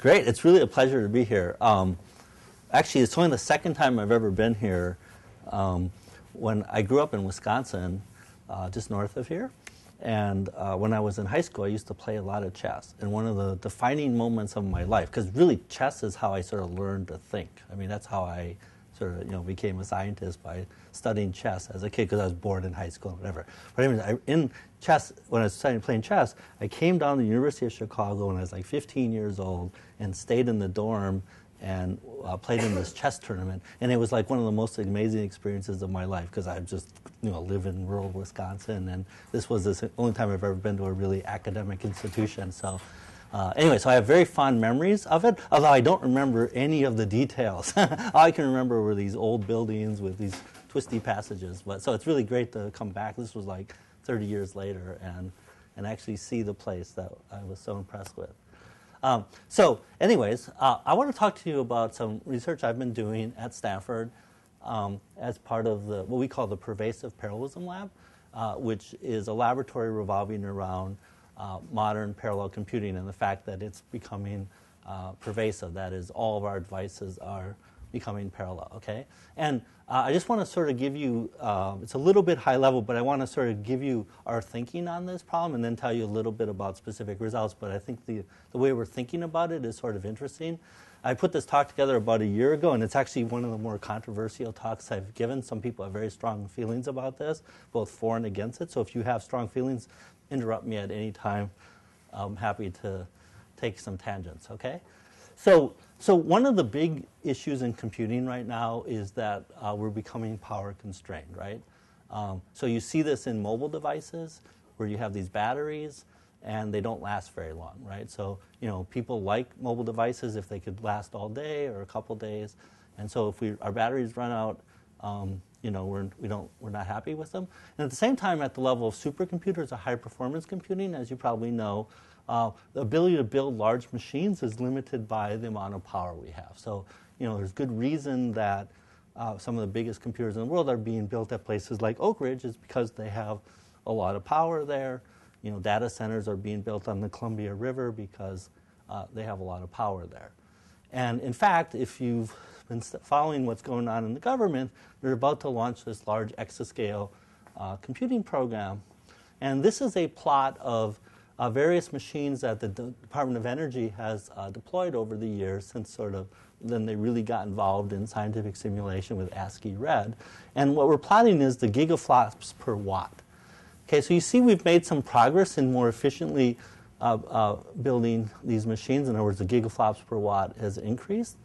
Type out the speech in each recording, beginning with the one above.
Great. It's really a pleasure to be here. Um, actually, it's only the second time I've ever been here. Um, when I grew up in Wisconsin, uh, just north of here, and uh, when I was in high school, I used to play a lot of chess. And one of the defining moments of my life, because really chess is how I sort of learned to think. I mean, that's how I sort of you know became a scientist by studying chess as a kid because I was bored in high school and whatever. But anyways, in chess, when I was studying playing chess, I came down to the University of Chicago when I was like 15 years old and stayed in the dorm and uh, played in this chess tournament. And it was like one of the most amazing experiences of my life because I just, you know, live in rural Wisconsin, and this was the only time I've ever been to a really academic institution. So. Uh, anyway, so I have very fond memories of it, although I don't remember any of the details. All I can remember were these old buildings with these twisty passages. But so it's really great to come back. This was like 30 years later, and and actually see the place that I was so impressed with. Um, so, anyways, uh, I want to talk to you about some research I've been doing at Stanford um, as part of the what we call the Pervasive Parallelism Lab, uh, which is a laboratory revolving around uh, modern parallel computing and the fact that it's becoming uh, pervasive. That is, all of our devices are becoming parallel. Okay, and uh, I just want to sort of give you. Uh, it's a little bit high level, but I want to sort of give you our thinking on this problem, and then tell you a little bit about specific results. But I think the the way we're thinking about it is sort of interesting. I put this talk together about a year ago, and it's actually one of the more controversial talks I've given. Some people have very strong feelings about this, both for and against it. So if you have strong feelings, interrupt me at any time. I'm happy to take some tangents. Okay. So, so one of the big issues in computing right now is that uh, we're becoming power constrained, right? Um, so you see this in mobile devices where you have these batteries and they don't last very long, right? So, you know, people like mobile devices if they could last all day or a couple days. And so if we, our batteries run out, um, you know, we're, we don't, we're not happy with them. And at the same time, at the level of supercomputers or high performance computing, as you probably know, uh, the ability to build large machines is limited by the amount of power we have. So, you know, there's good reason that uh, some of the biggest computers in the world are being built at places like Oak Ridge is because they have a lot of power there. You know, data centers are being built on the Columbia River because uh, they have a lot of power there. And in fact, if you've been following what's going on in the government, they're about to launch this large exascale uh, computing program. And this is a plot of uh, various machines that the Department of Energy has uh, deployed over the years since sort of then they really got involved in scientific simulation with ASCI Red. And what we're plotting is the gigaflops per watt. Okay, so you see we've made some progress in more efficiently uh, uh, building these machines. In other words, the gigaflops per watt has increased.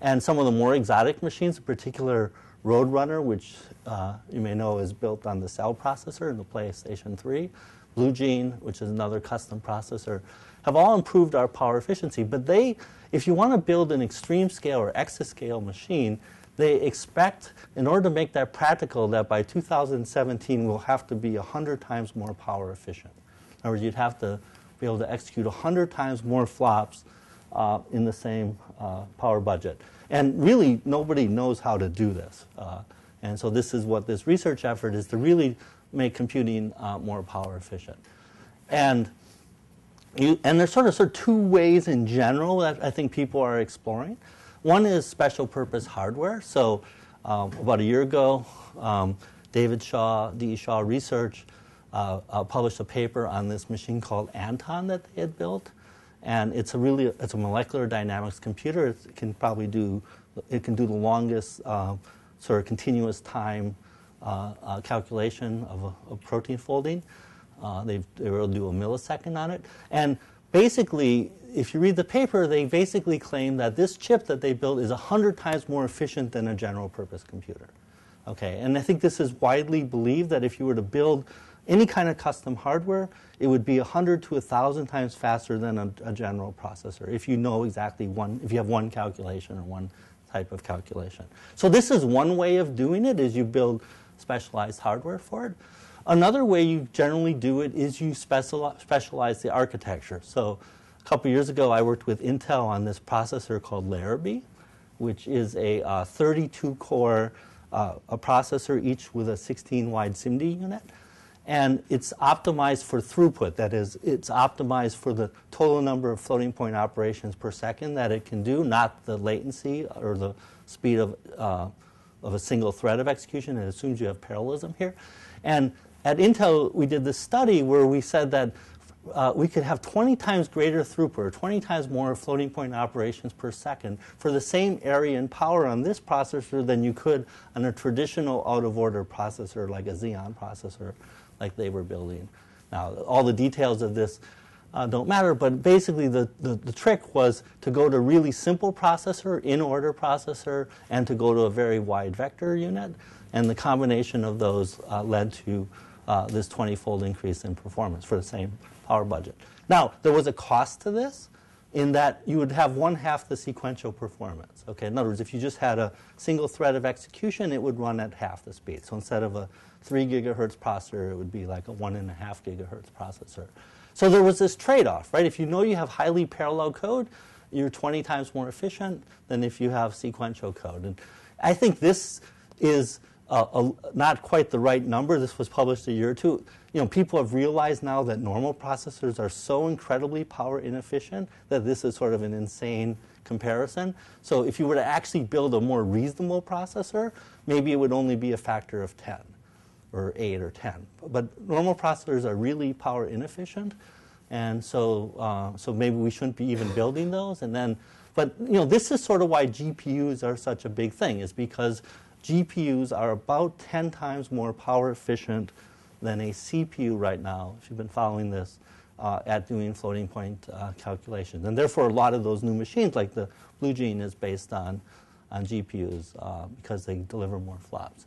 And some of the more exotic machines, in particular Roadrunner, which uh, you may know is built on the cell processor in the PlayStation 3, BlueGene, which is another custom processor, have all improved our power efficiency. But they, if you want to build an extreme scale or exascale machine, they expect, in order to make that practical, that by 2017 we'll have to be 100 times more power efficient. In other words, you'd have to be able to execute 100 times more flops uh, in the same uh, power budget. And really, nobody knows how to do this. Uh, and so this is what this research effort is to really make computing uh, more power efficient. And you, and there's sort of, sort of two ways in general that I think people are exploring. One is special purpose hardware. So um, about a year ago, um, David Shaw, D.E. Shaw Research, uh, uh, published a paper on this machine called Anton that they had built. And it's a really, it's a molecular dynamics computer. It can probably do, it can do the longest uh, sort of continuous time Uh, uh, calculation of, a, of, protein folding. Uh, they to do a millisecond on it. And basically, if you read the paper, they basically claim that this chip that they built is 100 times more efficient than a general purpose computer. Okay, and I think this is widely believed that if you were to build any kind of custom hardware, it would be 100 to 1,000 times faster than a, a, general processor if you know exactly one, if you have one calculation or one type of calculation. So this is one way of doing it, is you build specialized hardware for it. Another way you generally do it is you specialize the architecture. So a couple years ago, I worked with Intel on this processor called Larrabee, which is a 32-core uh, uh, a processor, each with a 16 wide SIMD unit. and it's optimized for throughput. That is, it's optimized for the total number of floating point operations per second that it can do, not the latency or the speed of, uh, of a single thread of execution. It assumes you have parallelism here. And at Intel, we did this study where we said that uh, we could have 20 times greater throughput, or 20 times more floating point operations per second for the same area and power on this processor than you could on a traditional out of order processor like a Xeon processor like they were building. Now, all the details of this uh, don't matter, but basically the, the, the, trick was to go to really simple processor, in order processor, and to go to a very wide vector unit. And the combination of those uh, led to uh, this 20 fold increase in performance for the same power budget. Now, there was a cost to this in that you would have one half the sequential performance. Okay, in other words, if you just had a single thread of execution, it would run at half the speed. So instead of a three gigahertz processor, it would be like a one and a half gigahertz processor. So there was this trade-off, right? If you know you have highly parallel code, you're 20 times more efficient than if you have sequential code. And I think this is uh, a, not quite the right number. This was published a year or two. You know, people have realized now that normal processors are so incredibly power inefficient that this is sort of an insane comparison. So if you were to actually build a more reasonable processor, maybe it would only be a factor of 10 or 8 or 10. But normal processors are really power inefficient. And so, uh, so maybe we shouldn't be even building those. And then, but you know, this is sort of why GPUs are such a big thing, is because GPUs are about 10 times more power efficient than a CPU right now, if you've been following this, uh, at doing floating point uh, calculations. And therefore, a lot of those new machines, like the Blue Gene, is based on, on GPUs uh, because they deliver more flops.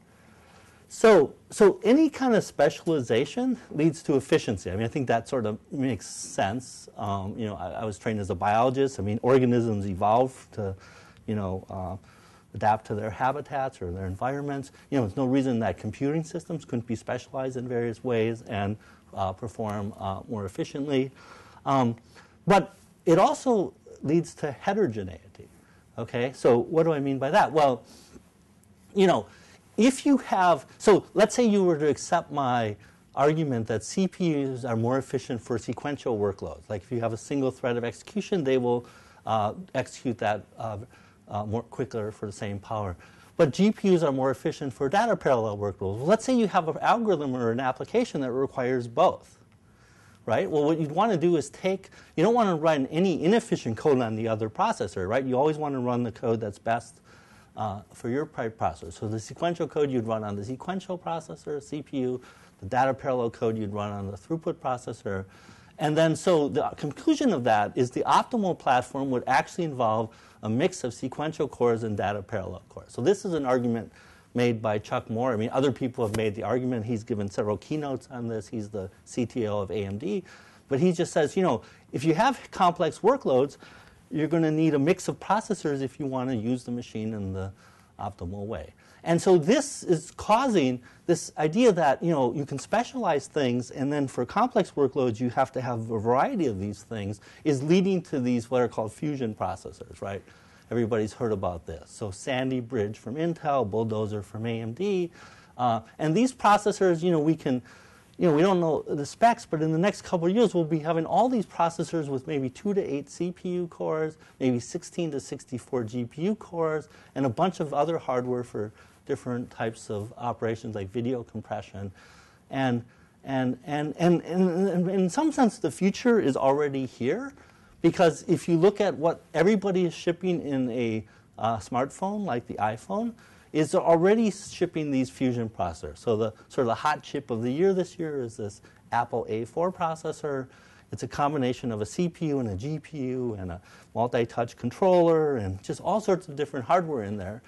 So, so any kind of specialization leads to efficiency. I mean, I think that sort of makes sense. Um, you know, I, I, was trained as a biologist. I mean, organisms evolve to, you know, uh, adapt to their habitats or their environments. You know, there's no reason that computing systems couldn't be specialized in various ways and uh, perform uh, more efficiently. Um, but it also leads to heterogeneity. Okay, so what do I mean by that? Well, you know, if you have, so let's say you were to accept my argument that CPUs are more efficient for sequential workloads. Like if you have a single thread of execution, they will uh, execute that uh, uh, more quicker for the same power. But GPUs are more efficient for data parallel workloads. Well, let's say you have an algorithm or an application that requires both, right? Well, what you'd want to do is take, you don't want to run any inefficient code on the other processor, right? You always want to run the code that's best uh, for your processor. So the sequential code you'd run on the sequential processor, CPU, the data parallel code you'd run on the throughput processor. And then so the conclusion of that is the optimal platform would actually involve a mix of sequential cores and data parallel cores. So this is an argument made by Chuck Moore. I mean, other people have made the argument. He's given several keynotes on this. He's the CTO of AMD. But he just says, you know, if you have complex workloads, you're going to need a mix of processors if you want to use the machine in the optimal way. And so this is causing this idea that you know you can specialize things, and then for complex workloads you have to have a variety of these things. Is leading to these what are called fusion processors, right? Everybody's heard about this. So Sandy Bridge from Intel, Bulldozer from AMD, uh, and these processors, you know, we can you know, we don't know the specs, but in the next couple of years, we'll be having all these processors with maybe two to eight CPU cores, maybe 16 to 64 GPU cores, and a bunch of other hardware for different types of operations like video compression. And, and, and, and, and, in some sense, the future is already here because if you look at what everybody is shipping in a uh, smartphone like the iPhone, is already shipping these fusion processors. So the sort of the hot chip of the year this year is this Apple A4 processor. It's a combination of a CPU and a GPU and a multi-touch controller and just all sorts of different hardware in there.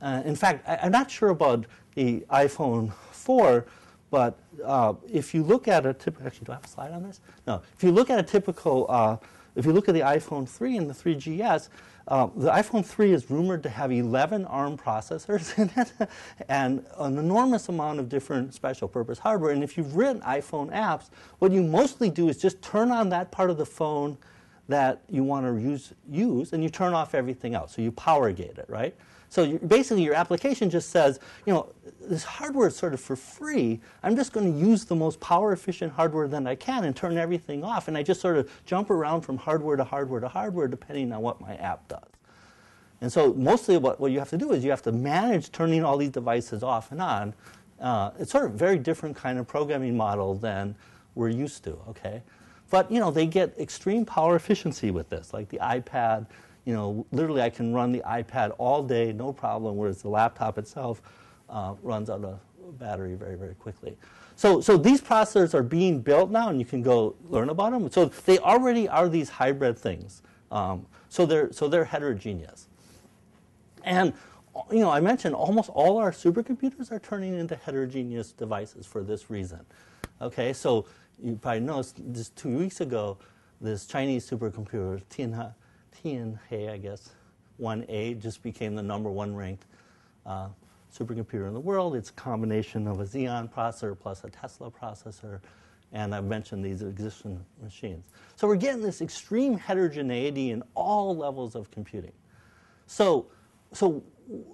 Uh, in fact, I, am not sure about the iPhone 4, but uh, if you look at a typical, actually, do I have a slide on this? No. If you look at a typical, uh, if you look at the iPhone 3 and the 3GS, uh, the iPhone 3 is rumored to have 11 ARM processors in it and an enormous amount of different special purpose hardware. And if you've written iPhone apps, what you mostly do is just turn on that part of the phone that you want to use, use and you turn off everything else. So you power gate it, right? So you, basically, your application just says, you know, this hardware is sort of for free. I'm just going to use the most power efficient hardware that I can and turn everything off. And I just sort of jump around from hardware to hardware to hardware depending on what my app does. And so mostly what, what you have to do is you have to manage turning all these devices off and on. Uh, it's sort of a very different kind of programming model than we're used to, okay? But, you know, they get extreme power efficiency with this, like the iPad you know, literally I can run the iPad all day, no problem, whereas the laptop itself uh, runs out of battery very, very quickly. So, so these processors are being built now, and you can go learn about them. So they already are these hybrid things. Um, so they're so they're heterogeneous. And you know, I mentioned almost all our supercomputers are turning into heterogeneous devices for this reason. Okay, so you probably noticed just two weeks ago, this Chinese supercomputer, Tianhe, Tianhe, I guess, 1A just became the number one ranked uh, supercomputer in the world. It's a combination of a Xeon processor plus a Tesla processor, and I've mentioned these existing machines. So we're getting this extreme heterogeneity in all levels of computing. So, so,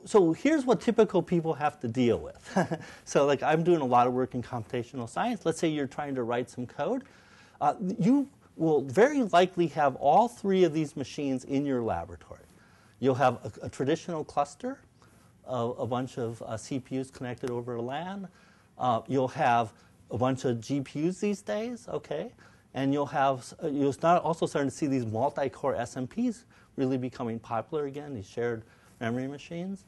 so here's what typical people have to deal with. so like I'm doing a lot of work in computational science. Let's say you're trying to write some code. Uh, you will very likely have all three of these machines in your laboratory. You'll have a, a traditional cluster, of a bunch of uh, CPUs connected over a LAN. Uh, you'll have a bunch of GPUs these days, okay? And you'll have, uh, you'll also starting to see these multi-core SMPs really becoming popular again, these shared memory machines.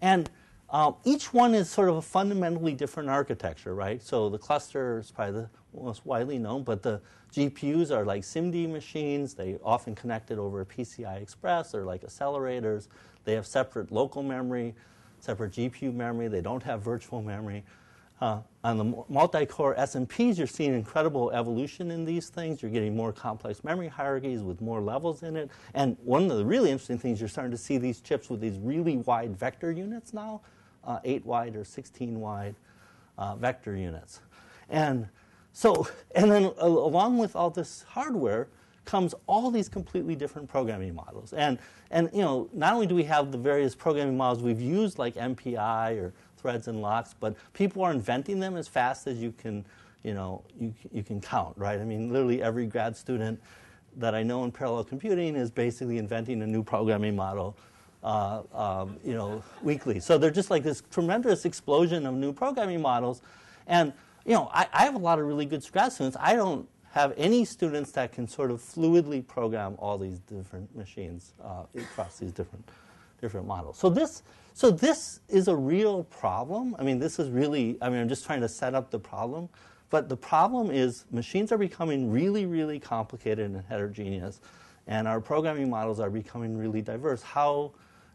And um, each one is sort of a fundamentally different architecture, right? So the cluster is probably the most widely known, but the GPUs are like SIMD machines. They often connected over PCI Express. They're like accelerators. They have separate local memory, separate GPU memory. They don't have virtual memory. Uh, on the multi-core SMPs, you're seeing incredible evolution in these things. You're getting more complex memory hierarchies with more levels in it. And one of the really interesting things, you're starting to see these chips with these really wide vector units now, uh, 8 wide or 16 wide uh, vector units. And so, and then along with all this hardware comes all these completely different programming models. And, and you know, not only do we have the various programming models we've used like MPI or threads and locks, but people are inventing them as fast as you can, you know, you, you can count, right? I mean, literally every grad student that I know in parallel computing is basically inventing a new programming model, uh, um, you know, weekly. So they're just like this tremendous explosion of new programming models. And, you know, I, I have a lot of really good grad students. I don't have any students that can sort of fluidly program all these different machines uh, across these different different models. So this so this is a real problem. I mean, this is really. I mean, I'm just trying to set up the problem. But the problem is machines are becoming really, really complicated and heterogeneous, and our programming models are becoming really diverse. How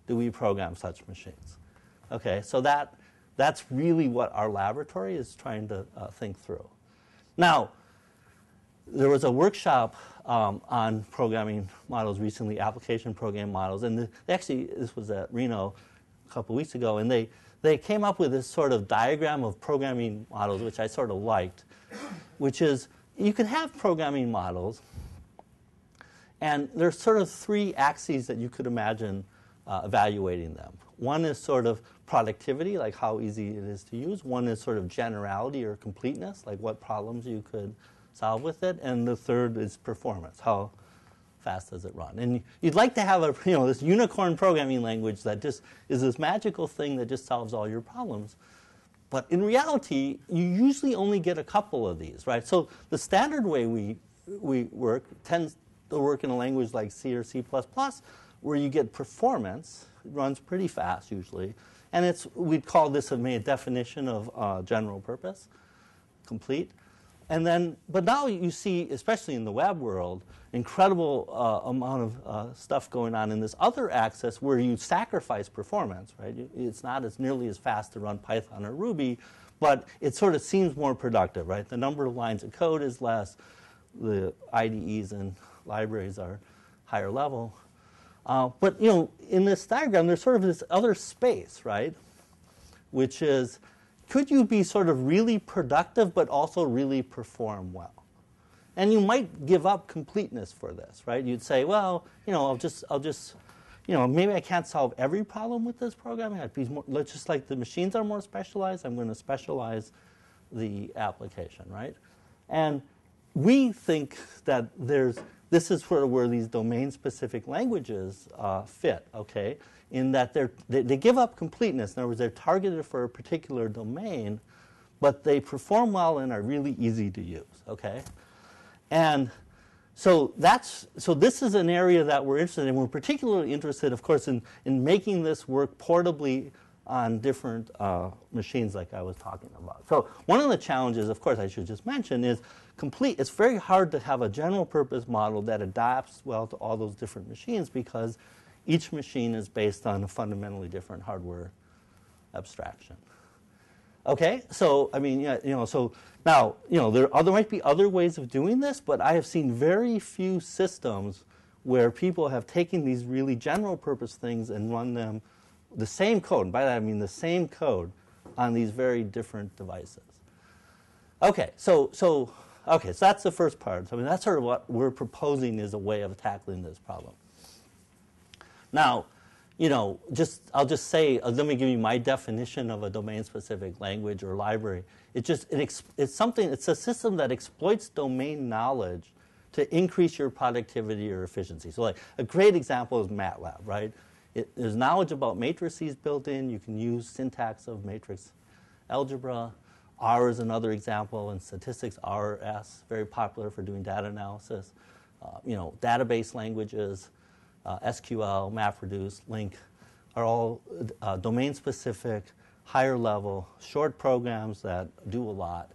do we program such machines? Okay, so that that's really what our laboratory is trying to uh, think through. Now, there was a workshop um, on programming models recently, application programming models, and the, actually this was at Reno a couple weeks ago, and they they came up with this sort of diagram of programming models, which I sort of liked, which is you can have programming models, and there's sort of three axes that you could imagine uh, evaluating them. One is sort of productivity, like how easy it is to use. One is sort of generality or completeness, like what problems you could solve with it. And the third is performance. How fast does it run? And you'd like to have a, you know, this unicorn programming language that just is this magical thing that just solves all your problems. But in reality, you usually only get a couple of these, right? So the standard way we, we work tends to work in a language like C or C++, where you get performance. It runs pretty fast usually. And it's, we'd call this a definition of uh, general purpose, complete. And then, but now you see, especially in the web world, incredible uh, amount of uh, stuff going on in this other access where you sacrifice performance, right? It's not as nearly as fast to run Python or Ruby, but it sort of seems more productive, right? The number of lines of code is less, the IDEs and libraries are higher level. Uh, but you know, in this diagram, there's sort of this other space, right? Which is could you be sort of really productive but also really perform well? And you might give up completeness for this, right? You'd say, well, you know, I'll just, I'll just, you know, maybe I can't solve every problem with this programming. I'd be more, let's just like the machines are more specialized, I'm going to specialize the application, right? And we think that there's, this is where these domain-specific languages uh, fit, okay? In that they, they give up completeness. In other words, they're targeted for a particular domain, but they perform well and are really easy to use, okay? And so that's so this is an area that we're interested in. We're particularly interested, of course, in, in making this work portably on different uh, machines like I was talking about. So one of the challenges, of course, I should just mention is complete. It's very hard to have a general purpose model that adapts well to all those different machines because each machine is based on a fundamentally different hardware abstraction. Okay, so I mean, yeah, you know, so now you know there, are, there might be other ways of doing this, but I have seen very few systems where people have taken these really general purpose things and run them the same code. And by that I mean the same code on these very different devices. Okay, so so okay, so that's the first part. So, I mean, that's sort of what we're proposing is a way of tackling this problem. Now, you know, just I'll just say, uh, let me give you my definition of a domain-specific language or library. It just it it's something. It's a system that exploits domain knowledge to increase your productivity or efficiency. So, like a great example is MATLAB, right? It, there's knowledge about matrices built in. You can use syntax of matrix algebra. R is another example in statistics. RS very popular for doing data analysis. Uh, you know, database languages uh, SQL, MapReduce, LINQ are all uh, domain specific, higher level, short programs that do a lot.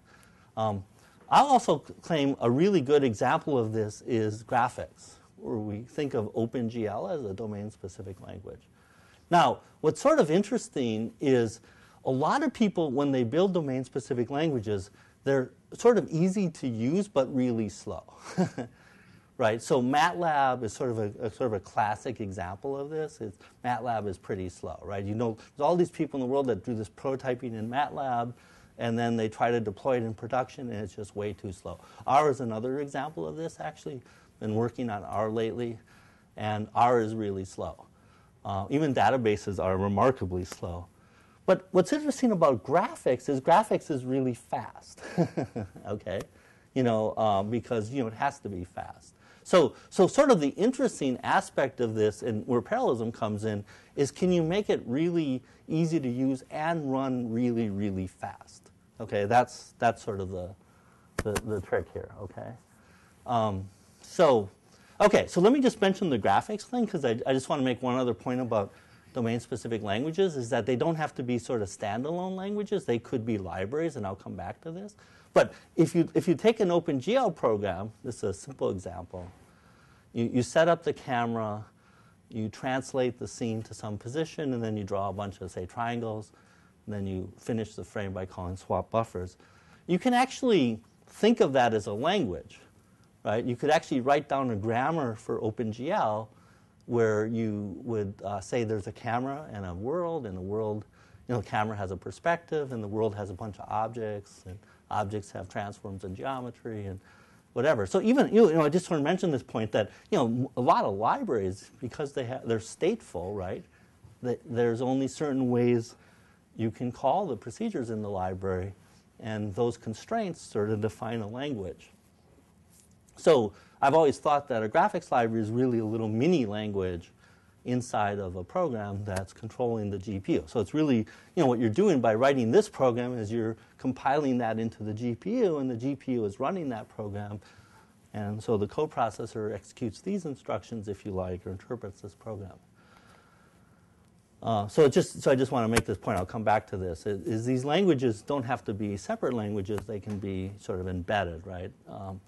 Um, I'll also claim a really good example of this is graphics, where we think of OpenGL as a domain specific language. Now, what's sort of interesting is a lot of people, when they build domain specific languages, they're sort of easy to use but really slow. right? So MATLAB is sort of a, a, sort of a classic example of this. It's, MATLAB is pretty slow, right? You know, there's all these people in the world that do this prototyping in MATLAB, and then they try to deploy it in production, and it's just way too slow. R is another example of this. Actually, been working on R lately, and R is really slow. Uh, even databases are remarkably slow. But what's interesting about graphics is graphics is really fast. okay, you know, uh, because you know it has to be fast. So, so sort of the interesting aspect of this, and where parallelism comes in, is can you make it really easy to use and run really, really fast? Okay, that's that's sort of the the, the trick here. Okay, um, so okay, so let me just mention the graphics thing because I, I just want to make one other point about domain-specific languages is that they don't have to be sort of standalone languages. They could be libraries, and I'll come back to this. But if you, if you take an OpenGL program, this is a simple example, you, you set up the camera, you translate the scene to some position, and then you draw a bunch of, say, triangles, and then you finish the frame by calling swap buffers. You can actually think of that as a language, right? You could actually write down a grammar for OpenGL where you would uh, say there's a camera and a world, and the world, you know, the camera has a perspective, and the world has a bunch of objects, and objects have transforms and geometry and whatever. So even you know, I just want to mention this point that you know a lot of libraries because they have they're stateful, right? That there's only certain ways you can call the procedures in the library, and those constraints sort of define a language. So I've always thought that a graphics library is really a little mini language inside of a program that's controlling the GPU. So it's really, you know, what you're doing by writing this program is you're compiling that into the GPU, and the GPU is running that program. And so the coprocessor executes these instructions, if you like, or interprets this program. Uh, so just so I just want to make this point. I'll come back to this. Is, is, these languages don't have to be separate languages; they can be sort of embedded, right? Um,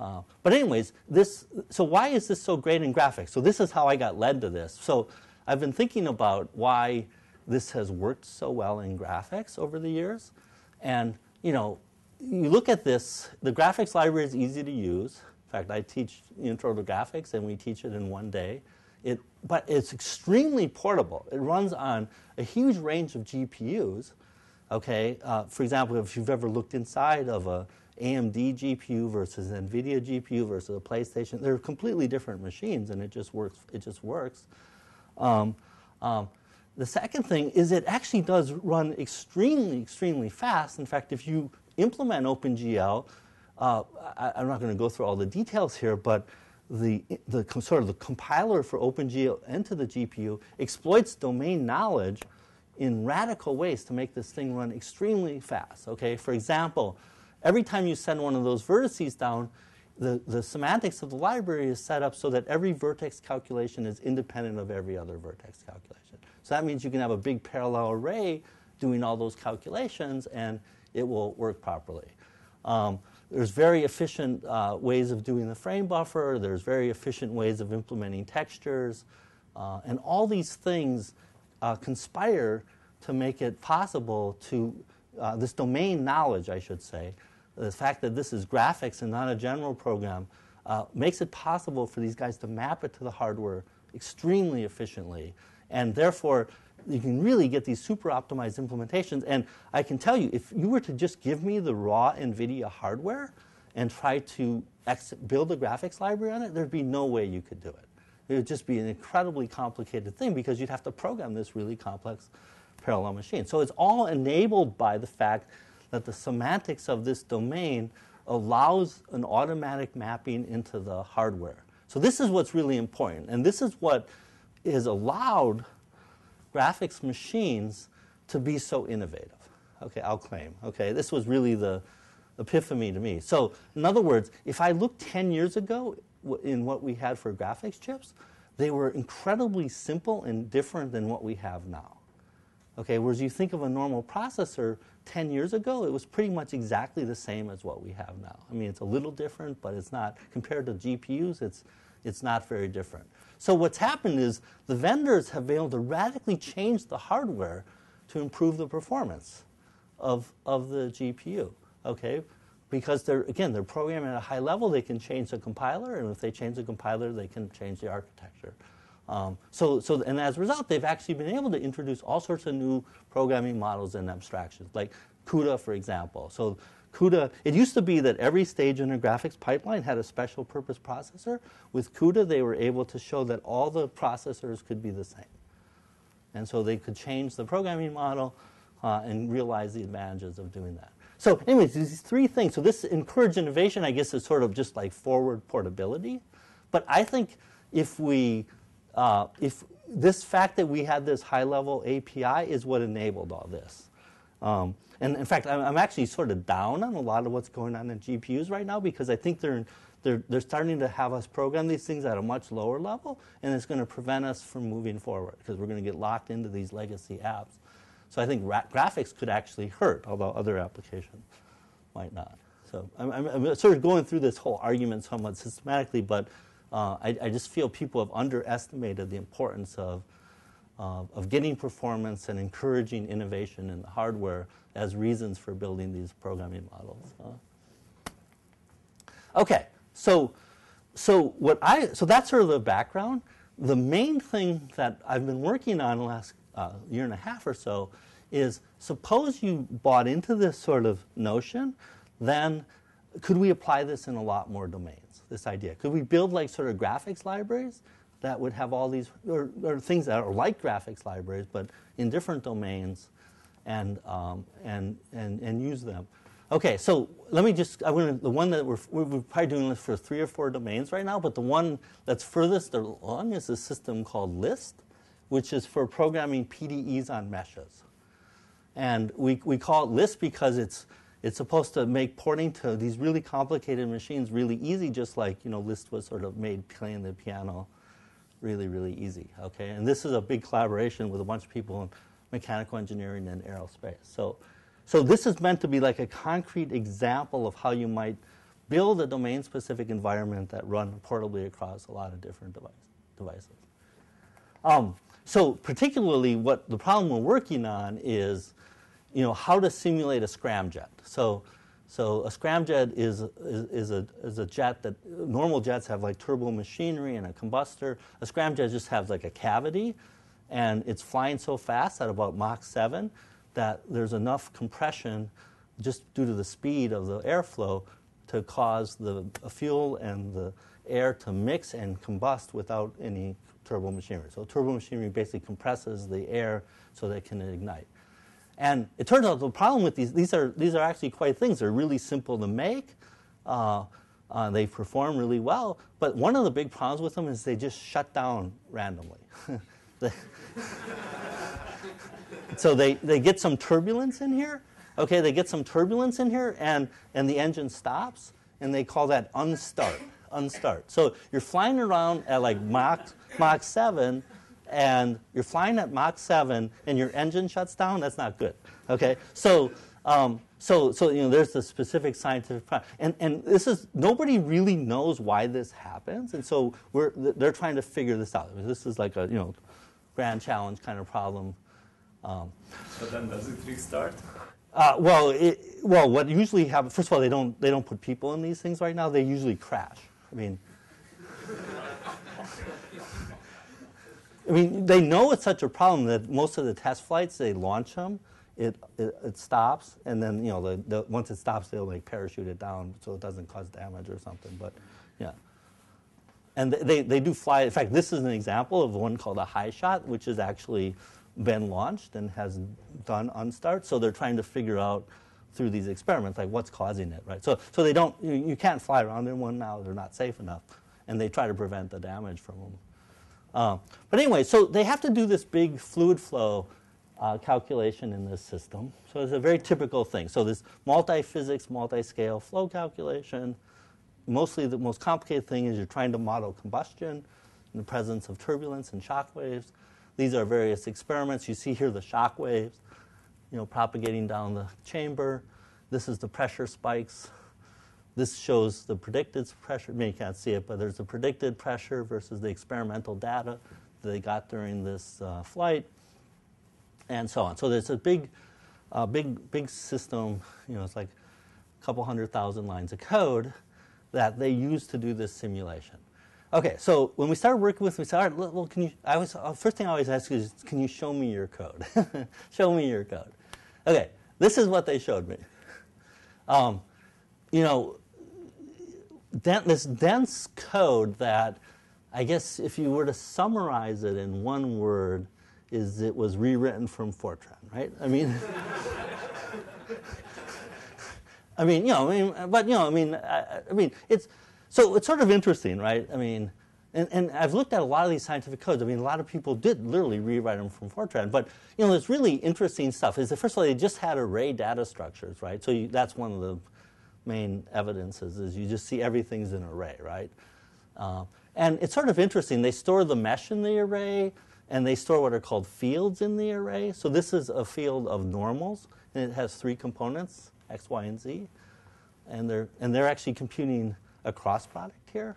uh, but anyways, this, so why is this so great in graphics? So this is how I got led to this. So I've been thinking about why this has worked so well in graphics over the years. And, you know, you look at this, the graphics library is easy to use. In fact, I teach intro to graphics and we teach it in one day. It, but it's extremely portable. It runs on a huge range of GPUs. Okay, uh, for example, if you've ever looked inside of a AMD GPU versus NVIDIA GPU versus a PlayStation. They're completely different machines, and it just works. It just works. Um, um, the second thing is it actually does run extremely, extremely fast. In fact, if you implement OpenGL, uh, I, am not going to go through all the details here, but the, the sort of the compiler for OpenGL into the GPU exploits domain knowledge in radical ways to make this thing run extremely fast. Okay, for example, every time you send one of those vertices down, the, the semantics of the library is set up so that every vertex calculation is independent of every other vertex calculation. So that means you can have a big parallel array doing all those calculations and it will work properly. Um, there's very efficient uh, ways of doing the frame buffer. There's very efficient ways of implementing textures. Uh, and all these things uh, conspire to make it possible to, uh, this domain knowledge, I should say, the fact that this is graphics and not a general program, uh, makes it possible for these guys to map it to the hardware extremely efficiently. And therefore, you can really get these super optimized implementations. And I can tell you, if you were to just give me the raw NVIDIA hardware and try to build a graphics library on it, there'd be no way you could do it. It would just be an incredibly complicated thing because you'd have to program this really complex parallel machine. So it's all enabled by the fact that the semantics of this domain allows an automatic mapping into the hardware. So this is what's really important. And this is what has allowed graphics machines to be so innovative. Okay, I'll claim. Okay, this was really the epiphany to me. So, in other words, if I look 10 years ago in what we had for graphics chips, they were incredibly simple and different than what we have now. Okay, whereas you think of a normal processor 10 years ago, it was pretty much exactly the same as what we have now. I mean, it's a little different, but it's not, compared to GPUs, it's, it's not very different. So what's happened is the vendors have been able to radically change the hardware to improve the performance of, of the GPU, okay? Because they're, again, they're programming at a high level, they can change the compiler, and if they change the compiler, they can change the architecture. Um, so, so, and as a result, they've actually been able to introduce all sorts of new programming models and abstractions, like CUDA, for example. So CUDA, it used to be that every stage in a graphics pipeline had a special purpose processor. With CUDA, they were able to show that all the processors could be the same. And so they could change the programming model uh, and realize the advantages of doing that. So, anyways, these three things. So, this encouraged innovation, I guess, is sort of just like forward portability. But I think if we, uh, if this fact that we had this high level API is what enabled all this. Um, and in fact, I'm, actually sort of down on a lot of what's going on in GPUs right now because I think they're, they're, they're starting to have us program these things at a much lower level, and it's going to prevent us from moving forward because we're going to get locked into these legacy apps. So I think graphics could actually hurt, although other applications might not. So I'm, I'm, I'm sort of going through this whole argument somewhat systematically, but uh, I, I just feel people have underestimated the importance of uh, of getting performance and encouraging innovation in the hardware as reasons for building these programming models. Uh, okay, so so what I so that's sort of the background. The main thing that I've been working on the last uh, year and a half or so is suppose you bought into this sort of notion, then could we apply this in a lot more domains? This idea could we build like sort of graphics libraries that would have all these, or, or, things that are like graphics libraries, but in different domains, and um, and and and use them. Okay, so let me just, I want the one that we're, we're probably doing this for three or four domains right now, but the one that's furthest along is a system called Liszt, which is for programming PDEs on meshes. And we, we call it Liszt because it's, it's supposed to make porting to these really complicated machines really easy, just like, you know, Liszt was sort of made playing the piano really, really easy. Okay, and this is a big collaboration with a bunch of people in mechanical engineering and aerospace. So, so this is meant to be like a concrete example of how you might build a domain-specific environment that run portably across a lot of different device, devices. Um, so particularly what the problem we're working on is, you know, how to simulate a scramjet. So so a scramjet is, is, is, a, is a jet that normal jets have like turbo machinery and a combustor. A scramjet just has like a cavity, and it's flying so fast at about Mach 7 that there's enough compression just due to the speed of the airflow to cause the fuel and the air to mix and combust without any turbo machinery. So turbo machinery basically compresses the air so that it can ignite. And it turns out the problem with these, these are, these are actually quite things. They're really simple to make. Uh, uh, they perform really well. But one of the big problems with them is they just shut down randomly. so they, they get some turbulence in here. Okay, they get some turbulence in here, and, and the engine stops, and they call that unstart. Unstart. So you're flying around at like Mach, Mach 7, and you're flying at Mach 7 and your engine shuts down, that's not good. Okay? So, um, so, so you know, there's a specific scientific problem. And, and this is, nobody really knows why this happens. And so we're, they're trying to figure this out. This is like a, you know, grand challenge kind of problem. Um, but then does it restart? Uh, well, it, well, what usually happens, first of all, they don't, they don't put people in these things right now. They usually crash. I mean, I mean, they know it's such a problem that most of the test flights, they launch them, it, it, it stops, and then, you know, the, the, once it stops, they'll like parachute it down so it doesn't cause damage or something. But, yeah. And they, they do fly. In fact, this is an example of one called a HyShot, which has actually been launched and has done unstart. So they're trying to figure out through these experiments, like what's causing it, right? So, so they don't, you, you can't fly around in one now. They're not safe enough. And they try to prevent the damage from them. Uh, but anyway, so they have to do this big fluid flow uh, calculation in this system. So it's a very typical thing. So this multi-physics, multi-scale flow calculation. Mostly the most complicated thing is you're trying to model combustion in the presence of turbulence and shock waves. These are various experiments. You see here the shock waves, you know, propagating down the chamber. This is the pressure spikes this shows the predicted pressure. You can't see it, but there's the predicted pressure versus the experimental data they got during this uh, flight, and so on. So there's a big, uh, big, big system. You know, it's like a couple hundred thousand lines of code that they use to do this simulation. Okay, so when we started working with, them, we said, all right, well, can you? I was uh, first thing I always ask is, can you show me your code? show me your code. Okay, this is what they showed me. Um, you know, this dense code that I guess if you were to summarize it in one word, is it was rewritten from Fortran, right? I mean, I mean, you know, I mean, but you know, I mean, I, I, mean, it's so it's sort of interesting, right? I mean, and, and I've looked at a lot of these scientific codes. I mean, a lot of people did literally rewrite them from Fortran, but you know, it's really interesting stuff. Is that first of all, they just had array data structures, right? So you, that's one of the main evidences is you just see everything's in array, right? Uh, and it's sort of interesting. They store the mesh in the array, and they store what are called fields in the array. So this is a field of normals, and it has three components, x, y, and z. And they're, and they're actually computing a cross product here.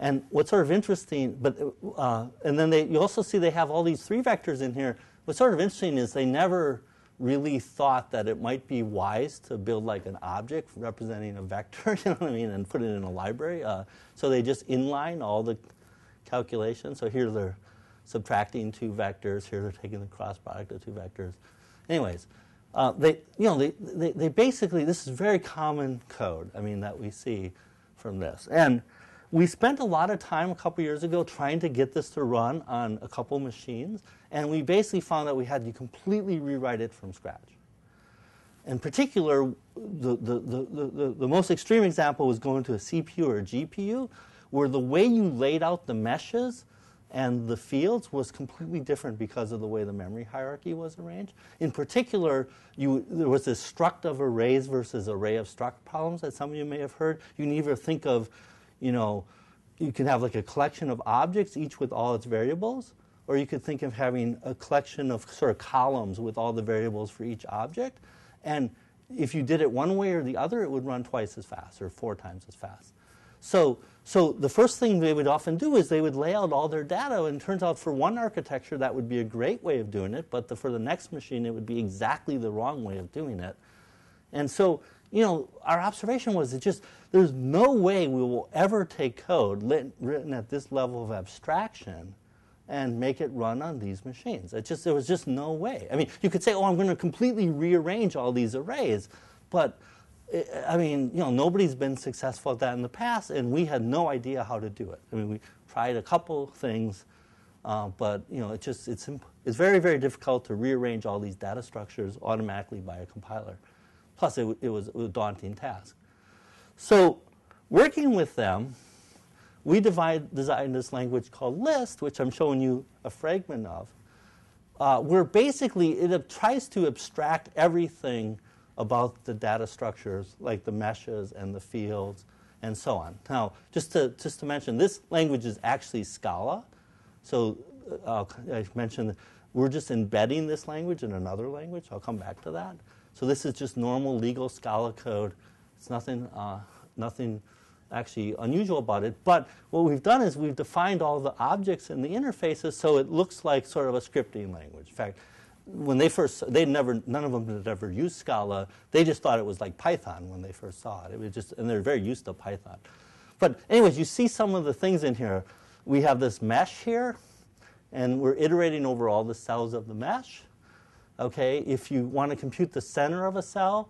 And what's sort of interesting, but uh, and then they, you also see they have all these three vectors in here. What's sort of interesting is they never really thought that it might be wise to build like an object representing a vector, you know what I mean, and put it in a library. Uh, so they just inline all the calculations. So here they're subtracting two vectors. Here they're taking the cross product of two vectors. Anyways, uh, they, you know, they, they, they basically, this is very common code, I mean, that we see from this. And we spent a lot of time a couple years ago trying to get this to run on a couple machines, and we basically found that we had to completely rewrite it from scratch. In particular, the, the, the, the, the most extreme example was going to a CPU or a GPU, where the way you laid out the meshes and the fields was completely different because of the way the memory hierarchy was arranged. In particular, you, there was this struct of arrays versus array of struct problems that some of you may have heard. You can either think of you know, you can have like a collection of objects, each with all its variables, or you could think of having a collection of sort of columns with all the variables for each object. And if you did it one way or the other, it would run twice as fast or four times as fast. So, so the first thing they would often do is they would lay out all their data, and turns out for one architecture that would be a great way of doing it, but the, for the next machine it would be exactly the wrong way of doing it. And so you know, our observation was it just there's no way we will ever take code written at this level of abstraction and make it run on these machines. It just there was just no way. I mean, you could say, "Oh, I'm going to completely rearrange all these arrays," but I- I mean, you know, nobody's been successful at that in the past, and we had no idea how to do it. I mean, we tried a couple things, uh, but you know, it just it's it's very very difficult to rearrange all these data structures automatically by a compiler. Plus, it, it was, it was a daunting task. So, working with them, we divide, designed this language called Liszt, which I'm showing you a fragment of, uh, where basically it tries to abstract everything about the data structures, like the meshes and the fields and so on. Now, just to, just to mention, this language is actually Scala. So uh, I mentioned we're just embedding this language in another language. I'll come back to that. So this is just normal legal Scala code. It's nothing, uh, nothing actually unusual about it. But what we've done is we've defined all the objects and the interfaces so it looks like sort of a scripting language. In fact, when they first, they never, none of them had ever used Scala. They just thought it was like Python when they first saw it. It was just, and they're very used to Python. But anyways, you see some of the things in here. We have this mesh here, and we're iterating over all the cells of the mesh. Okay, if you want to compute the center of a cell,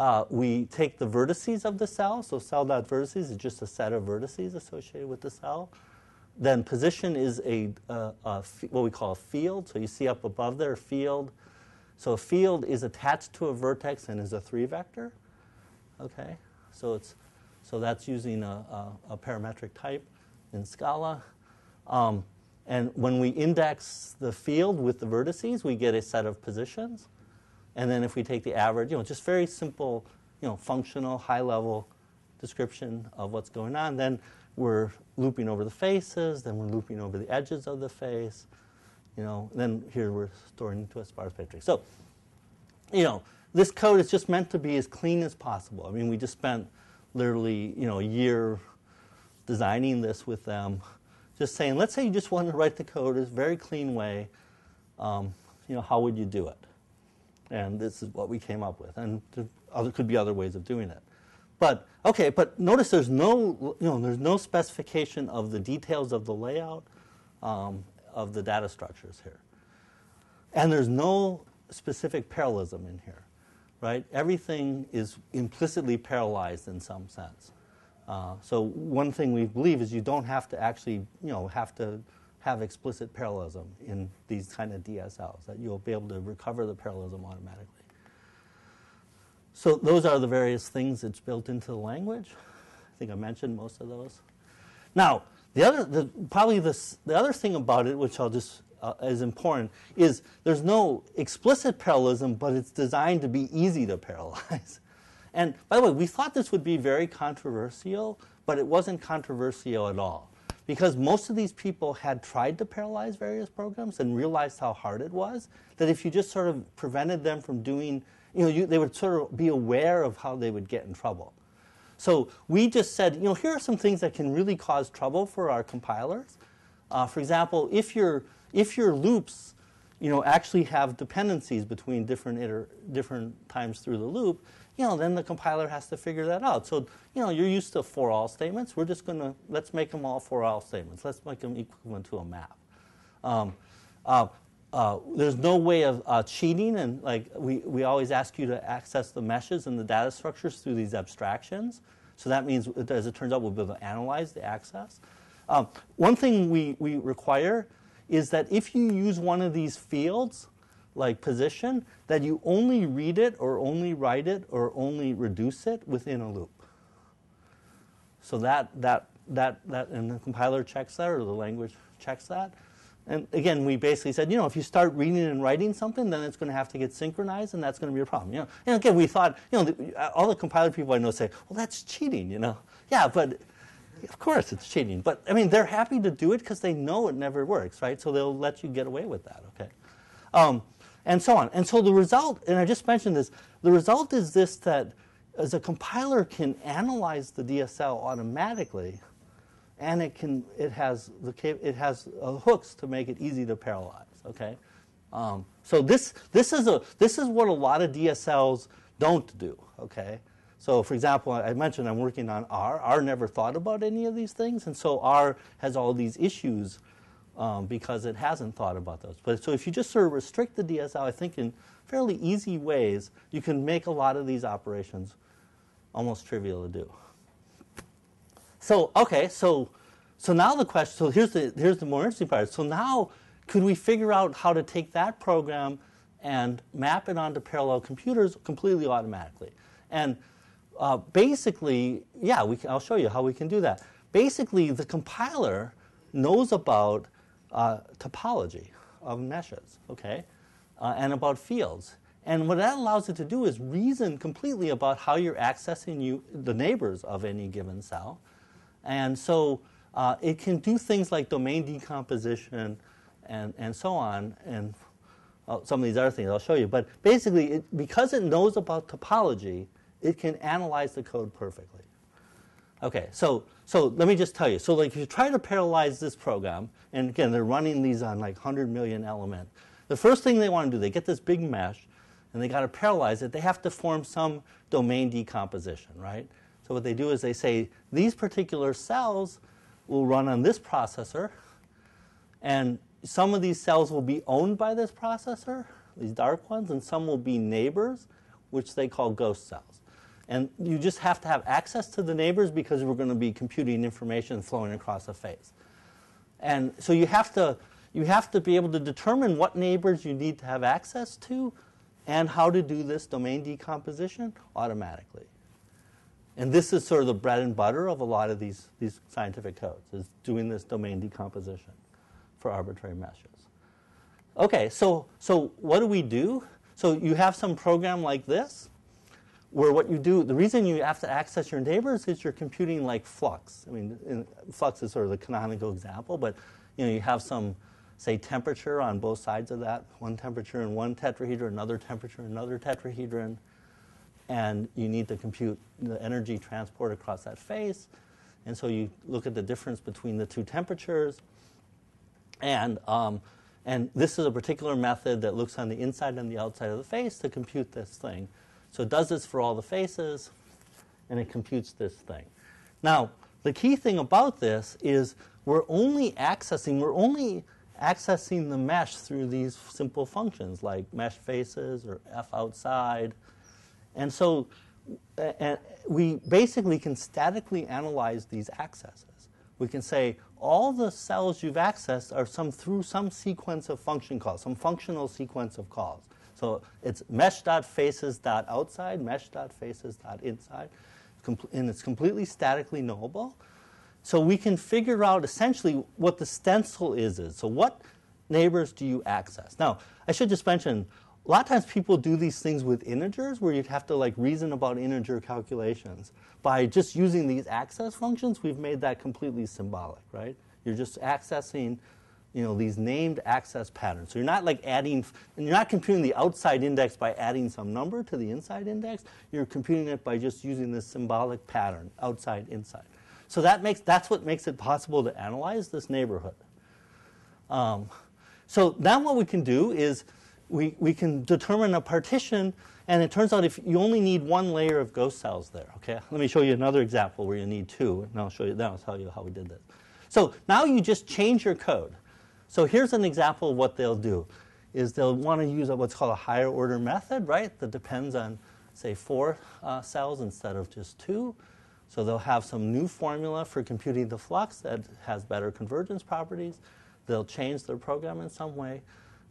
uh, we take the vertices of the cell. So cell dot vertices is just a set of vertices associated with the cell. Then position is a, f- what we call a field. So you see up above there, field. So a field is attached to a vertex and is a three vector. Okay, so it's so that's using a, a, a parametric type in Scala. Um, and when we index the field with the vertices, we get a set of positions. And then if we take the average, you know, just very simple, you know, functional, high-level description of what's going on. Then we're looping over the faces. Then we're looping over the edges of the face. You know, then here we're storing into a sparse matrix. So, you know, this code is just meant to be as clean as possible. I mean, we just spent literally, you know, a year designing this with them, just saying, let's say you just want to write the code in a very clean way. Um, you know, how would you do it? And this is what we came up with. And there could be other ways of doing it. But okay, but notice there's no, you know, there's no specification of the details of the layout um, of the data structures here. And there's no specific parallelism in here, right? Everything is implicitly parallelized in some sense. Uh, so one thing we believe is you don't have to actually, you know, have to have explicit parallelism in these kind of DSLs, that you'll be able to recover the parallelism automatically. So those are the various things that's built into the language. I think I mentioned most of those. Now, the other, the, probably this, the other thing about it, which I'll just uh, is important, is there's no explicit parallelism, but it's designed to be easy to parallelize. And by the way, we thought this would be very controversial, but it wasn't controversial at all. Because most of these people had tried to parallelize various programs and realized how hard it was, that if you just sort of prevented them from doing, you know, you, they would sort of be aware of how they would get in trouble. So we just said, you know, here are some things that can really cause trouble for our compilers. Uh, for example, if your if your loops, you know, actually have dependencies between different different times through the loop, you know, then the compiler has to figure that out. So, you know, you're used to for all statements. We're just going to let's make them all for all statements. Let's make them equivalent to a map. Um, uh, uh, there's no way of uh, cheating, and like we, we always ask you to access the meshes and the data structures through these abstractions. So that means, as it turns out, we'll be able to analyze the access. Um, one thing we, we require is that if you use one of these fields, like position, that you only read it or only write it or only reduce it within a loop. So that, that, that, that, and the compiler checks that or the language checks that. And again, we basically said, you know, if you start reading and writing something, then it's going to have to get synchronized, and that's going to be a problem. You know, and again, we thought, you know, the, all the compiler people I know say, well, that's cheating. You know, yeah, but of course it's cheating. But I mean, they're happy to do it because they know it never works, right? So they'll let you get away with that. Okay, um, and so on. And so the result, and I just mentioned this, the result is this that as a compiler can analyze the DSL automatically and it can it has the it has uh, hooks to make it easy to parallelize. Okay, um, so this this is a this is what a lot of DSLs don't do. Okay, so for example, I mentioned I'm working on R. R never thought about any of these things, and so R has all these issues um, because it hasn't thought about those. But so if you just sort of restrict the DSL, I think in fairly easy ways, you can make a lot of these operations almost trivial to do. So okay, so so now the question. So here's the here's the more interesting part. So now could we figure out how to take that program and map it onto parallel computers completely automatically? And uh, basically, yeah, we can, I'll show you how we can do that. Basically, the compiler knows about uh, topology of meshes, okay, uh, and about fields. And what that allows it to do is reason completely about how you're accessing you, the neighbors of any given cell. And so uh, it can do things like domain decomposition and, and so on, and uh, some of these other things I'll show you. But basically, it, because it knows about topology, it can analyze the code perfectly. Okay, so, so let me just tell you. So like if you try to parallelize this program, and again, they're running these on like 100 million element. The first thing they want to do, they get this big mesh, and they got to parallelize it. They have to form some domain decomposition, right? So what they do is they say these particular cells will run on this processor, and some of these cells will be owned by this processor, these dark ones, and some will be neighbors, which they call ghost cells. And you just have to have access to the neighbors because we're going to be computing information flowing across a face. And so you have to you have to be able to determine what neighbors you need to have access to and how to do this domain decomposition automatically. And this is sort of the bread and butter of a lot of these, these scientific codes, is doing this domain decomposition for arbitrary meshes. Okay, so, so what do we do? So you have some program like this, where what you do, the reason you have to access your neighbors is you're computing like flux. I mean, flux is sort of the canonical example, but you know, you have some, say, temperature on both sides of that, one temperature in one tetrahedron, another temperature in another tetrahedron, and you need to compute the energy transport across that face. And so you look at the difference between the two temperatures. And, um, and this is a particular method that looks on the inside and the outside of the face to compute this thing. So it does this for all the faces, and it computes this thing. Now, the key thing about this is we're only accessing, we're only accessing the mesh through these simple functions like mesh faces or f outside and so and we basically can statically analyze these accesses. We can say all the cells you've accessed are some through some sequence of function calls, some functional sequence of calls. So it's mesh.faces.outside, mesh.faces.inside, and it's completely statically knowable. So we can figure out essentially what the stencil is. is. So what neighbors do you access? Now, I should just mention a lot of times people do these things with integers where you'd have to like reason about integer calculations. By just using these access functions, we've made that completely symbolic, right? You're just accessing you know, these named access patterns. So you're not like adding, and you're not computing the outside index by adding some number to the inside index. You're computing it by just using this symbolic pattern, outside, inside. So that makes, that's what makes it possible to analyze this neighborhood. Um, so now what we can do is we, we can determine a partition, and it turns out if you only need one layer of ghost cells there, okay? Let me show you another example where you need two, and I'll show you, then I'll tell you how we did this. So now you just change your code. So here's an example of what they'll do, is they'll want to use what's called a higher order method, right? That depends on, say, four uh, cells instead of just two. So they'll have some new formula for computing the flux that has better convergence properties. They'll change their program in some way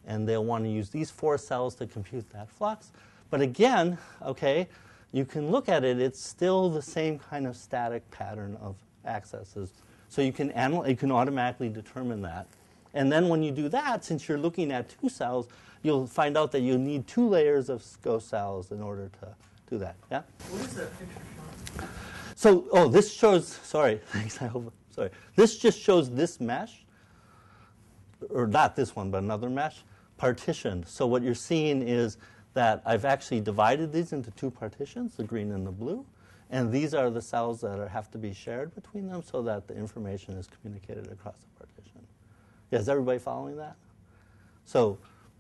and they'll want to use these four cells to compute that flux. But again, okay, you can look at it, it's still the same kind of static pattern of accesses. So you can, you can automatically determine that. And then when you do that, since you're looking at two cells, you'll find out that you need two layers of ghost cells in order to do that. Yeah? What is that picture showing? So, oh, this shows, sorry, thanks, I hope, sorry. This just shows this mesh, or not this one, but another mesh partitioned. So what you're seeing is that I've actually divided these into two partitions, the green and the blue. And these are the cells that are, have to be shared between them so that the information is communicated across the partition. Is everybody following that? So,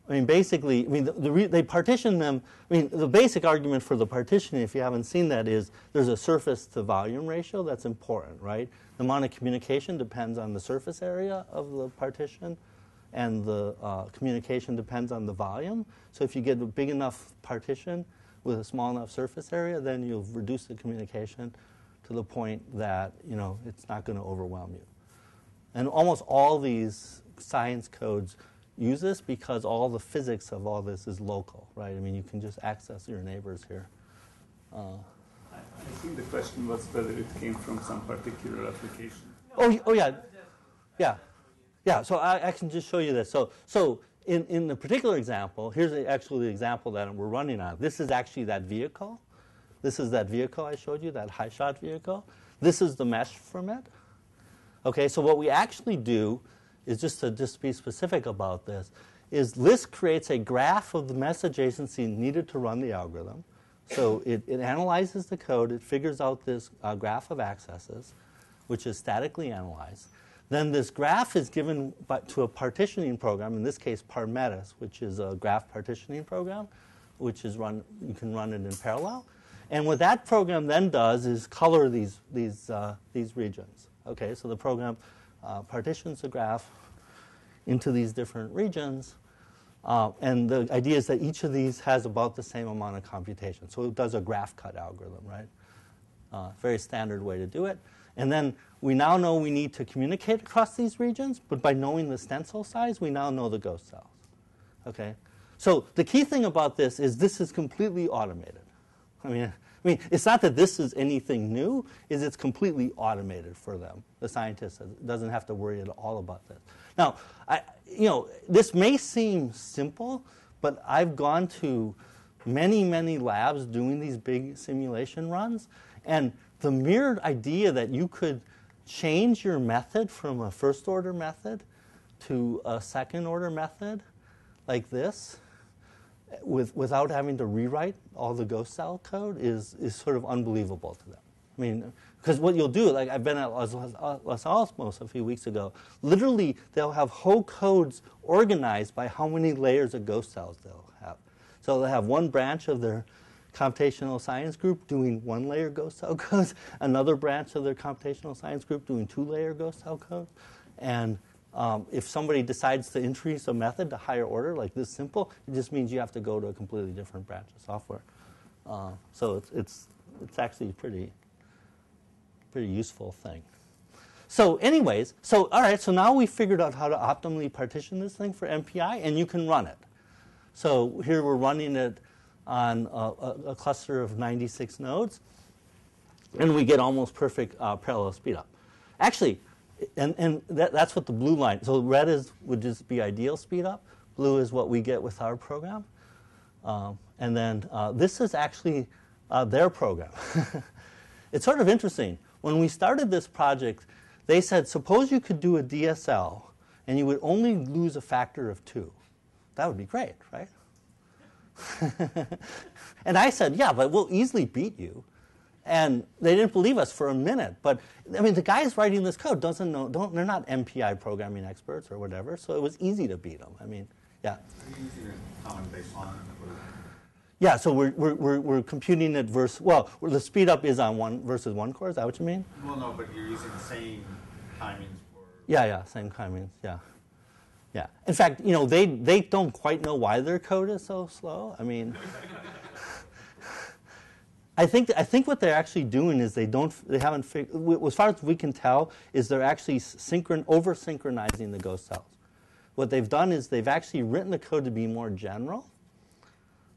I mean, basically, I mean, the, the they partition them. I mean, the basic argument for the partitioning, if you haven't seen that, is there's a surface to volume ratio that's important, right? The amount of communication depends on the surface area of the partition and the uh, communication depends on the volume. So if you get a big enough partition with a small enough surface area, then you'll reduce the communication to the point that you know it's not going to overwhelm you. And almost all these science codes use this because all the physics of all this is local, right? I mean, you can just access your neighbors here. Uh, I, I think the question was whether it came from some particular application. oh, oh yeah, yeah, yeah. So I, I can just show you this. So, so in, in the particular example, here's the, actually the example that we're running on. This is actually that vehicle. This is that vehicle I showed you, that HyShot vehicle. This is the mesh from it. Okay, so what we actually do is just to just be specific about this, is Liszt creates a graph of the mesh adjacency needed to run the algorithm. So it, it analyzes the code, it figures out this uh, graph of accesses, which is statically analyzed. Then this graph is given by, to a partitioning program, in this case ParMETIS, which is a graph partitioning program, which is run, you can run it in parallel. And what that program then does is color these, these, uh, these regions. Okay, so the program uh, partitions the graph into these different regions. Uh, and the idea is that each of these has about the same amount of computation. So it does a graph cut algorithm, right? Uh, very standard way to do it. And then we now know we need to communicate across these regions, but by knowing the stencil size, we now know the ghost cells. Okay? So the key thing about this is this is completely automated. I mean, I mean, it's not that this is anything new, is it's completely automated for them. The scientist doesn't have to worry at all about this. Now, I, you know, this may seem simple, but I've gone to many, many labs doing these big simulation runs, and the mere idea that you could change your method from a first order method to a second order method like this with, without having to rewrite all the ghost cell code is, is sort of unbelievable to them. I mean, because what you'll do, like I've been at Los, Los Alamos a few weeks ago, literally they'll have whole codes organized by how many layers of ghost cells they'll have. So they'll have one branch of their computational science group doing one layer ghost cell codes, another branch of their computational science group doing two layer ghost cell codes, and um, if somebody decides to introduce a method to higher order, like this simple, it just means you have to go to a completely different branch of software. Uh, so it's, it's, it's actually a pretty, pretty useful thing. So, anyways, so all right, so now we figured out how to optimally partition this thing for MPI, and you can run it. So here we're running it on a, a, a cluster of 96 nodes, and we get almost perfect uh, parallel speedup. Actually, and, and that, that's what the blue line, so red is, would just be ideal speed up. Blue is what we get with our program. Um, and then uh, this is actually uh, their program. it's sort of interesting. When we started this project, they said, suppose you could do a DSL and you would only lose a factor of two. That would be great, right? and I said, yeah, but we'll easily beat you and they didn't believe us for a minute. But I mean, the guys writing this code doesn't know. Don't they're not MPI programming experts or whatever. So it was easy to beat them. I mean, yeah. Are you using a common baseline? Yeah, so we're, we're, we're, we're computing it versus, well, the speed up is on one versus one core, is that what you mean? Well, no, but you're using the same timings for. Yeah, yeah, same timings, yeah. Yeah. In fact, you know, they, they don't quite know why their code is so slow. I mean, I think I think what they're actually doing is they don't they haven't figured as far as we can tell is they're actually synchron over synchronizing the ghost cells. What they've done is they've actually written the code to be more general,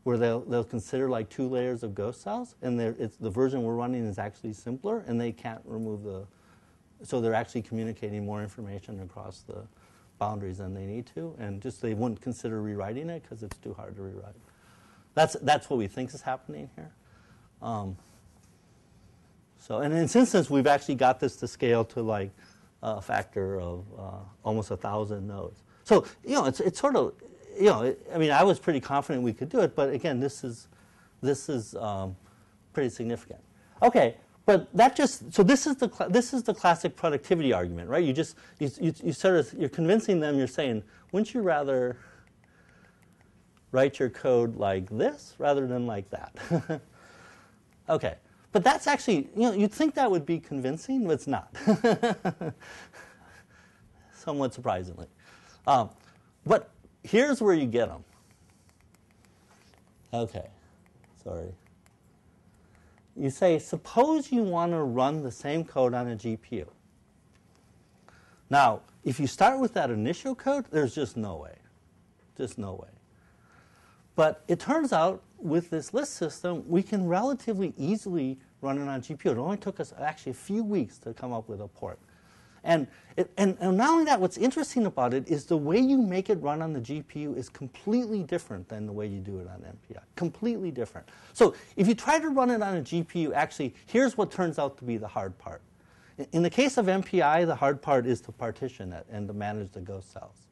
where they'll they'll consider like two layers of ghost cells, and it's the version we're running is actually simpler, and they can't remove the, so they're actually communicating more information across the boundaries than they need to, and just they wouldn't consider rewriting it because it's too hard to rewrite. That's that's what we think is happening here. Um, so, and in this instance, we've actually got this to scale to like a factor of uh, almost a thousand nodes. So, you know, it's, it's sort of, you know, it, I mean, I was pretty confident we could do it, but again, this is, this is um, pretty significant. Okay, but that just, so this is the, this is the classic productivity argument, right? You just, you, you, you sort of, you're convincing them, you're saying, wouldn't you rather write your code like this rather than like that? Okay. But that's actually, you know, you'd think that would be convincing, but it's not. Somewhat surprisingly. Um, but here's where you get them. Okay. sorry. You say, suppose you want to run the same code on a GPU. Now, if you start with that initial code, there's just no way. Just no way. But it turns out with this Liszt system, we can relatively easily run it on GPU. It only took us actually a few weeks to come up with a port. And, it, and, and not only that, what's interesting about it is the way you make it run on the GPU is completely different than the way you do it on MPI. Completely different. So if you try to run it on a GPU, actually, here's what turns out to be the hard part. In, in the case of MPI, the hard part is to partition it and to manage the ghost cells.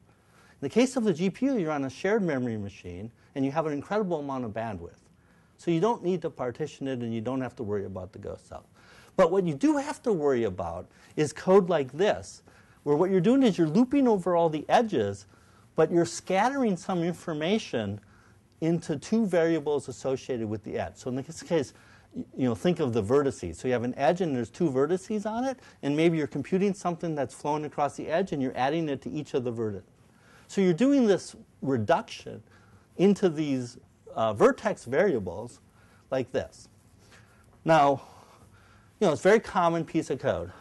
In the case of the GPU, you're on a shared memory machine, and you have an incredible amount of bandwidth. So you don't need to partition it, and you don't have to worry about the ghost cell. But what you do have to worry about is code like this, where what you're doing is you're looping over all the edges, but you're scattering some information into two variables associated with the edge. So in this case, you know, think of the vertices. So you have an edge and there's two vertices on it, and maybe you're computing something that's flowing across the edge and you're adding it to each of the vertices. So you're doing this reduction into these uh, vertex variables like this. Now, you know, it's a very common piece of code.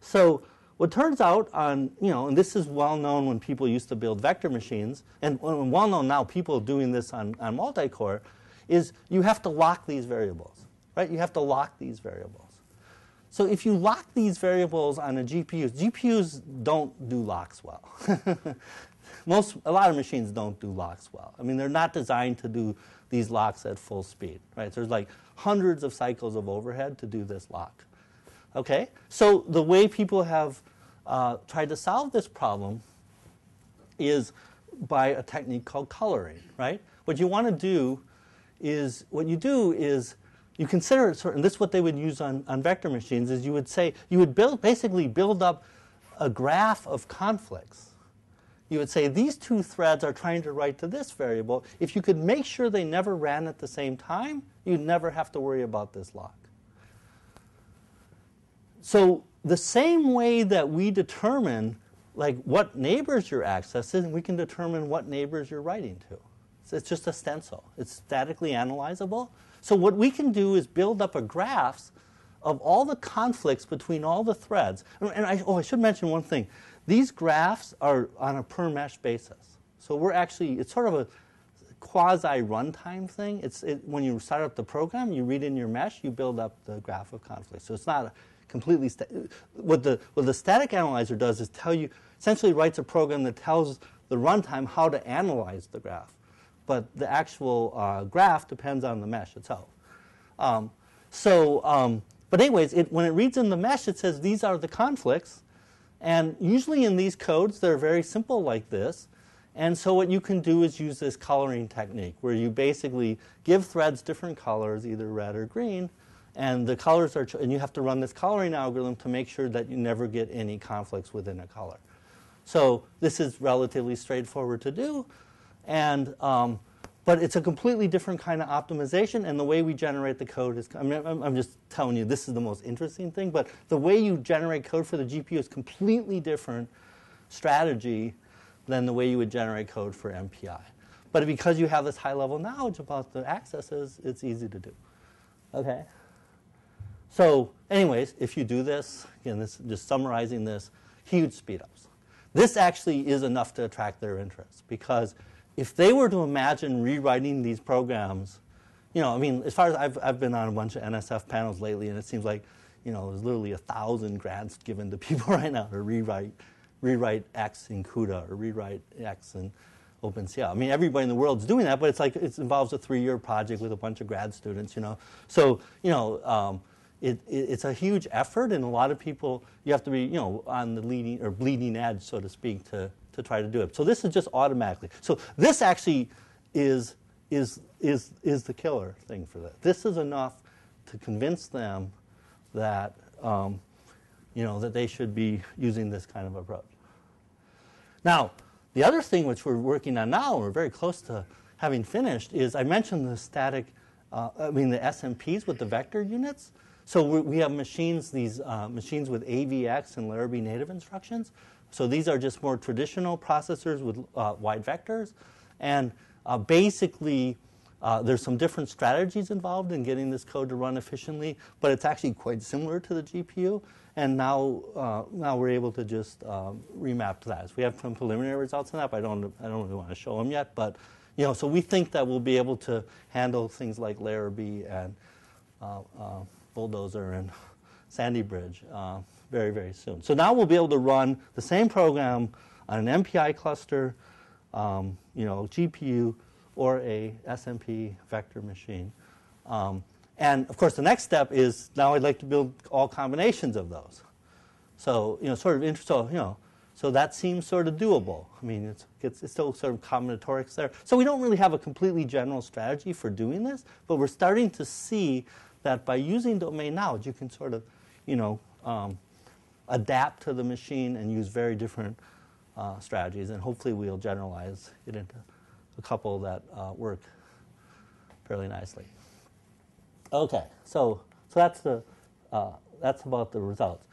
So what turns out on, you know, and this is well known when people used to build vector machines, and well known now people doing this on, on multi-core, is you have to lock these variables, right? You have to lock these variables. So if you lock these variables on a GPU, GPUs don't do locks well. Most, a lot of machines don't do locks well. I mean, they're not designed to do these locks at full speed, right? There's like hundreds of cycles of overhead to do this lock. Okay? So the way people have uh, tried to solve this problem is by a technique called coloring, right? What you want to do is, what you do is, you consider it, and this is what they would use on, on vector machines, is you would say, you would build, basically build up a graph of conflicts. You would say these two threads are trying to write to this variable. If you could make sure they never ran at the same time, you'd never have to worry about this lock. So the same way that we determine like what neighbors you're accessing, we can determine what neighbors you're writing to. So it's just a stencil. It's statically analyzable. So what we can do is build up a graphs of all the conflicts between all the threads. And I, oh, I should mention one thing. These graphs are on a per mesh basis. So we're actually, it's sort of a quasi runtime thing. It's it, when you start up the program, you read in your mesh, you build up the graph of conflict. So it's not a completely what the what the static analyzer does is tell you essentially writes a program that tells the runtime how to analyze the graph, but the actual uh, graph depends on the mesh itself. Um, so, um, but anyways, it, when it reads in the mesh, it says these are the conflicts, and usually in these codes, they're very simple like this. And so what you can do is use this coloring technique where you basically give threads different colors, either red or green, and the colors are, and you have to run this coloring algorithm to make sure that you never get any conflicts within a color. So this is relatively straightforward to do, and um, but it's a completely different kind of optimization, and the way we generate the code is, I mean, I'm just telling you this is the most interesting thing, but the way you generate code for the GPU is completely different strategy than the way you would generate code for MPI. But because you have this high level knowledge about the accesses, it's easy to do. Okay? So, anyways, if you do this, again, this just summarizing this, huge speedups. This actually is enough to attract their interest because if they were to imagine rewriting these programs, you know, I mean, as far as I've, I've been on a bunch of NSF panels lately, and it seems like, you know, there's literally a thousand grants given to people right now to rewrite, rewrite X in CUDA or rewrite X in OpenCL. I mean, everybody in the world's doing that, but it's like it involves a three-year project with a bunch of grad students, you know. So, you know, um, it, it, it's a huge effort, and a lot of people, you have to be, you know, on the leading or bleeding edge, so to speak, to, to try to do it. So this is just automatically. So this actually is, is, is, is the killer thing for that. This is enough to convince them that, um, you know, that they should be using this kind of approach. Now, the other thing which we're working on now, and we're very close to having finished, is I mentioned the static, uh, I mean the SMPs with the vector units. So we have machines, these uh, machines with AVX and Larrabee native instructions. So these are just more traditional processors with uh, wide vectors. And uh, basically, Uh, there's some different strategies involved in getting this code to run efficiently, but it's actually quite similar to the GPU. And now, uh, now we're able to just um, remap to that. So we have some preliminary results on that, but I don't, I don't really want to show them yet. But you know, so we think that we'll be able to handle things like Larrabee and uh, uh, Bulldozer and Sandy Bridge uh, very, very soon. So now we'll be able to run the same program on an MPI cluster, um, you know, GPU, or a SMP vector machine. Um, and of course, the next step is now I'd like to build all combinations of those. So, you know, sort of interest, so, you know, so that seems sort of doable. I mean, it's, it's, it's, still sort of combinatorics there. So we don't really have a completely general strategy for doing this, but we're starting to see that by using domain knowledge, you can sort of, you know, um, adapt to the machine and use very different uh, strategies. And hopefully we'll generalize it into a couple that uh, work fairly nicely. Okay, so so that's the uh, that's about the results.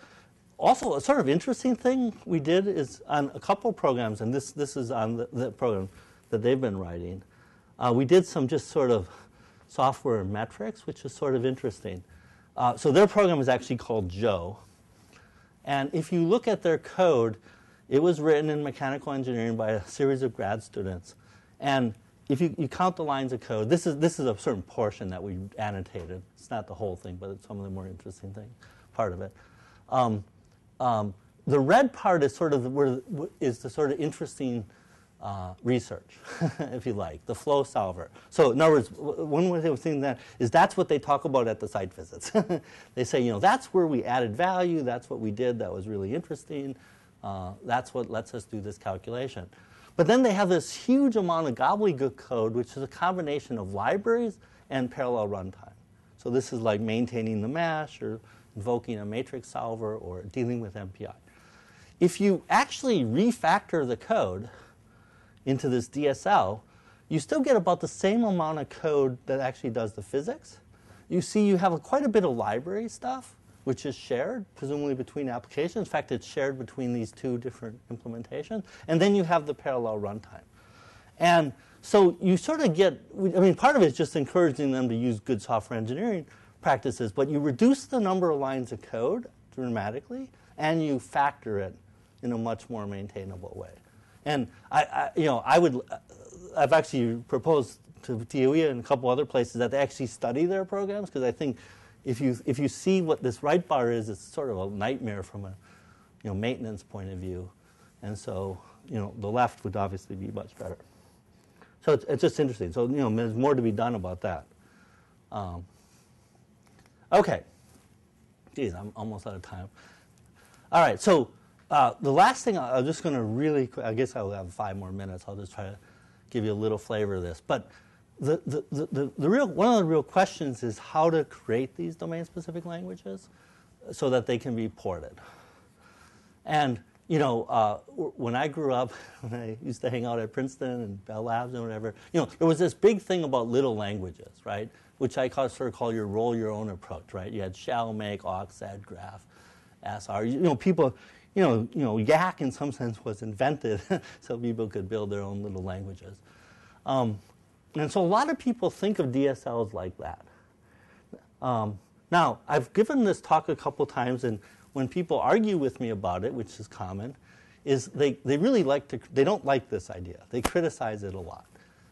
Also, a sort of interesting thing we did is on a couple programs, and this this is on the, the program that they've been writing. Uh, we did some just sort of software metrics, which is sort of interesting. Uh, so their program is actually called Joe, and if you look at their code, it was written in mechanical engineering by a series of grad students, and if you, you count the lines of code, this is, this is a certain portion that we annotated. It's not the whole thing, but it's some of the more interesting thing, part of it. Um, um, the red part is sort of where, is the sort of interesting uh, research, if you like, the flow solver. So, in other words, one way of saying that is that's what they talk about at the site visits. they say, you know, that's where we added value. That's what we did. That was really interesting. Uh, that's what lets us do this calculation. But then they have this huge amount of gobbledygook code, which is a combination of libraries and parallel runtime. So this is like maintaining the mesh or invoking a matrix solver or dealing with MPI. If you actually refactor the code into this DSL, you still get about the same amount of code that actually does the physics. You see you have a, quite a bit of library stuff, which is shared, presumably between applications. In fact, it's shared between these two different implementations. And then you have the parallel runtime. And so you sort of get, I mean, part of it is just encouraging them to use good software engineering practices, but you reduce the number of lines of code dramatically, and you factor it in a much more maintainable way. And I, I you know, I would, I've actually proposed to DOE and a couple other places that they actually study their programs because I think if you, if you see what this right bar is, it's sort of a nightmare from a you know, maintenance point of view. And so you know, the left would obviously be much better. So it's, it's just interesting. So you know, there's more to be done about that. Um, okay. Geez, I'm almost out of time. All right, so uh, the last thing I'm just going to really, I guess I'll have five more minutes. I'll just try to give you a little flavor of this. But the, the, the, the, real, one of the real questions is how to create these domain-specific languages so that they can be ported. And you know, uh, when I grew up, when I used to hang out at Princeton and Bell Labs and whatever, you know, there was this big thing about little languages, right? Which I call, sort of call your roll your own approach, right? You had shell, make, sed, graph, SR. You know, people, you know, you know, Yacc in some sense was invented so people could build their own little languages. Um, and so a lot of people think of DSLs like that. Um, now, I've given this talk a couple times, and when people argue with me about it, which is common, is they, they really like to, they don't like this idea. They criticize it a lot.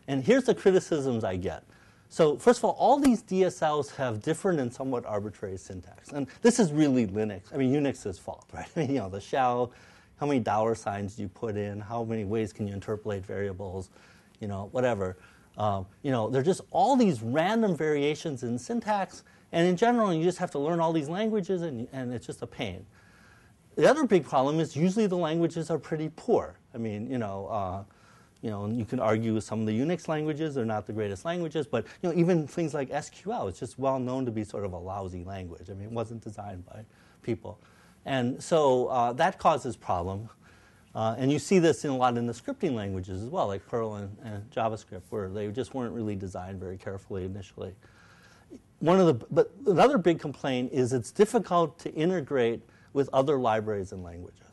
And here's the criticisms I get. So first of all, all these DSLs have different and somewhat arbitrary syntax. And this is really Linux, I mean Unix's fault, right? I mean, you know, the shell, how many dollar signs do you put in, how many ways can you interpolate variables, you know, whatever. Um, you know, there are just all these random variations in syntax, and in general, you just have to learn all these languages, and, and it's just a pain. The other big problem is usually the languages are pretty poor. I mean, you know, uh, you know, you can argue with some of the Unix languages; they're not the greatest languages, but you know, even things like SQL, it's just well known to be sort of a lousy language. I mean, it wasn't designed by people, and so uh, that causes problem. Uh, and you see this in a lot in the scripting languages as well, like Perl and, and, JavaScript, where they just weren't really designed very carefully initially. One of the, but another big complaint is it's difficult to integrate with other libraries and languages.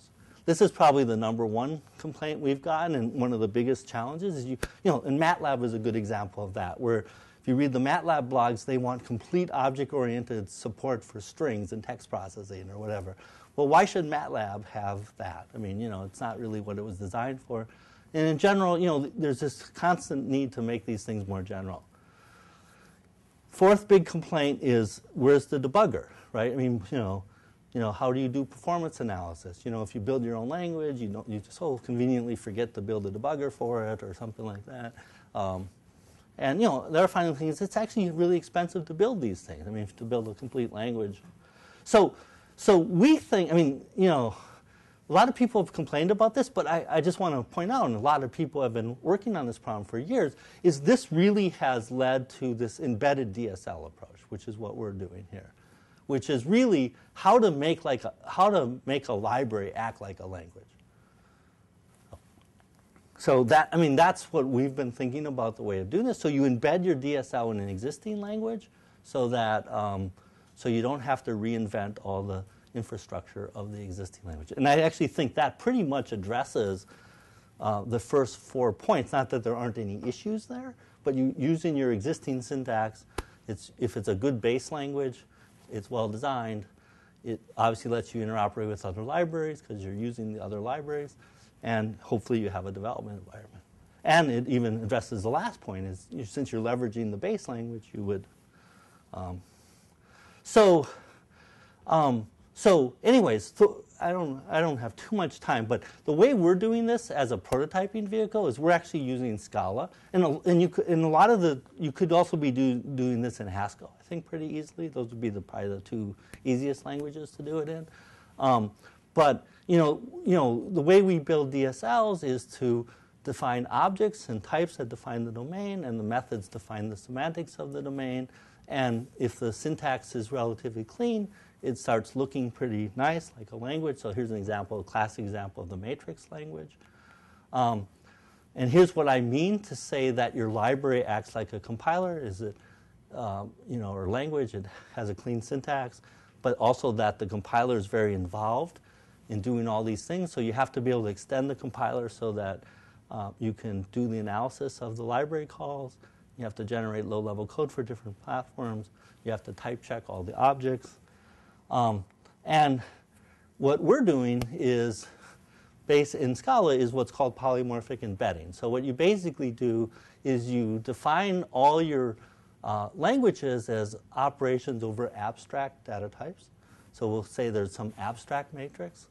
This is probably the number one complaint we've gotten, and one of the biggest challenges is you, you know, and MATLAB is a good example of that, where if you read the MATLAB blogs, they want complete object-oriented support for strings and text processing or whatever. Well, why should MATLAB have that? I mean, you know, it's not really what it was designed for. And in general, you know, there's this constant need to make these things more general. Fourth big complaint is where's the debugger, right? I mean, you know, you know, how do you do performance analysis? You know, if you build your own language, you don't you just so conveniently forget to build a debugger for it or something like that. Um, and you know, they're finding things. It's actually really expensive to build these things. I mean, to build a complete language. So, so we think. I mean, you know, a lot of people have complained about this, but I, I just want to point out, and a lot of people have been working on this problem for years. Is this really has led to this embedded DSL approach, which is what we're doing here, which is really how to make like a, how to make a library act like a language. So that, I mean, that's what we've been thinking about the way of doing this. So you embed your DSL in an existing language so that, um, so you don't have to reinvent all the infrastructure of the existing language. And I actually think that pretty much addresses uh, the first four points. Not that there aren't any issues there, but you, using your existing syntax, it's, if it's a good base language, it's well designed, it obviously lets you interoperate with other libraries because you're using the other libraries and hopefully you have a development environment. And it even addresses the last point: is you, since you're leveraging the base language, you would. Um, so, um, so, anyways, so I don't I don't have too much time, but the way we're doing this as a prototyping vehicle is we're actually using Scala, and a, and you and a lot of the you could also be do, doing this in Haskell. Think pretty easily. Those would be the probably the two easiest languages to do it in. Um, but you know, you know, the way we build DSLs is to define objects and types that define the domain, and the methods define the semantics of the domain. And if the syntax is relatively clean, it starts looking pretty nice, like a language. So here's an example, a classic example of the matrix language. Um, and here's what I mean to say that your library acts like a compiler. Is it, um, you know, or language? It has a clean syntax, but also that the compiler is very involved in doing all these things. So you have to be able to extend the compiler so that uh, you can do the analysis of the library calls. You have to generate low level code for different platforms. You have to type check all the objects. Um, and what we're doing is, based in Scala, is what's called polymorphic embedding. So what you basically do is you define all your uh, languages as operations over abstract data types. So we'll say there's some abstract matrix.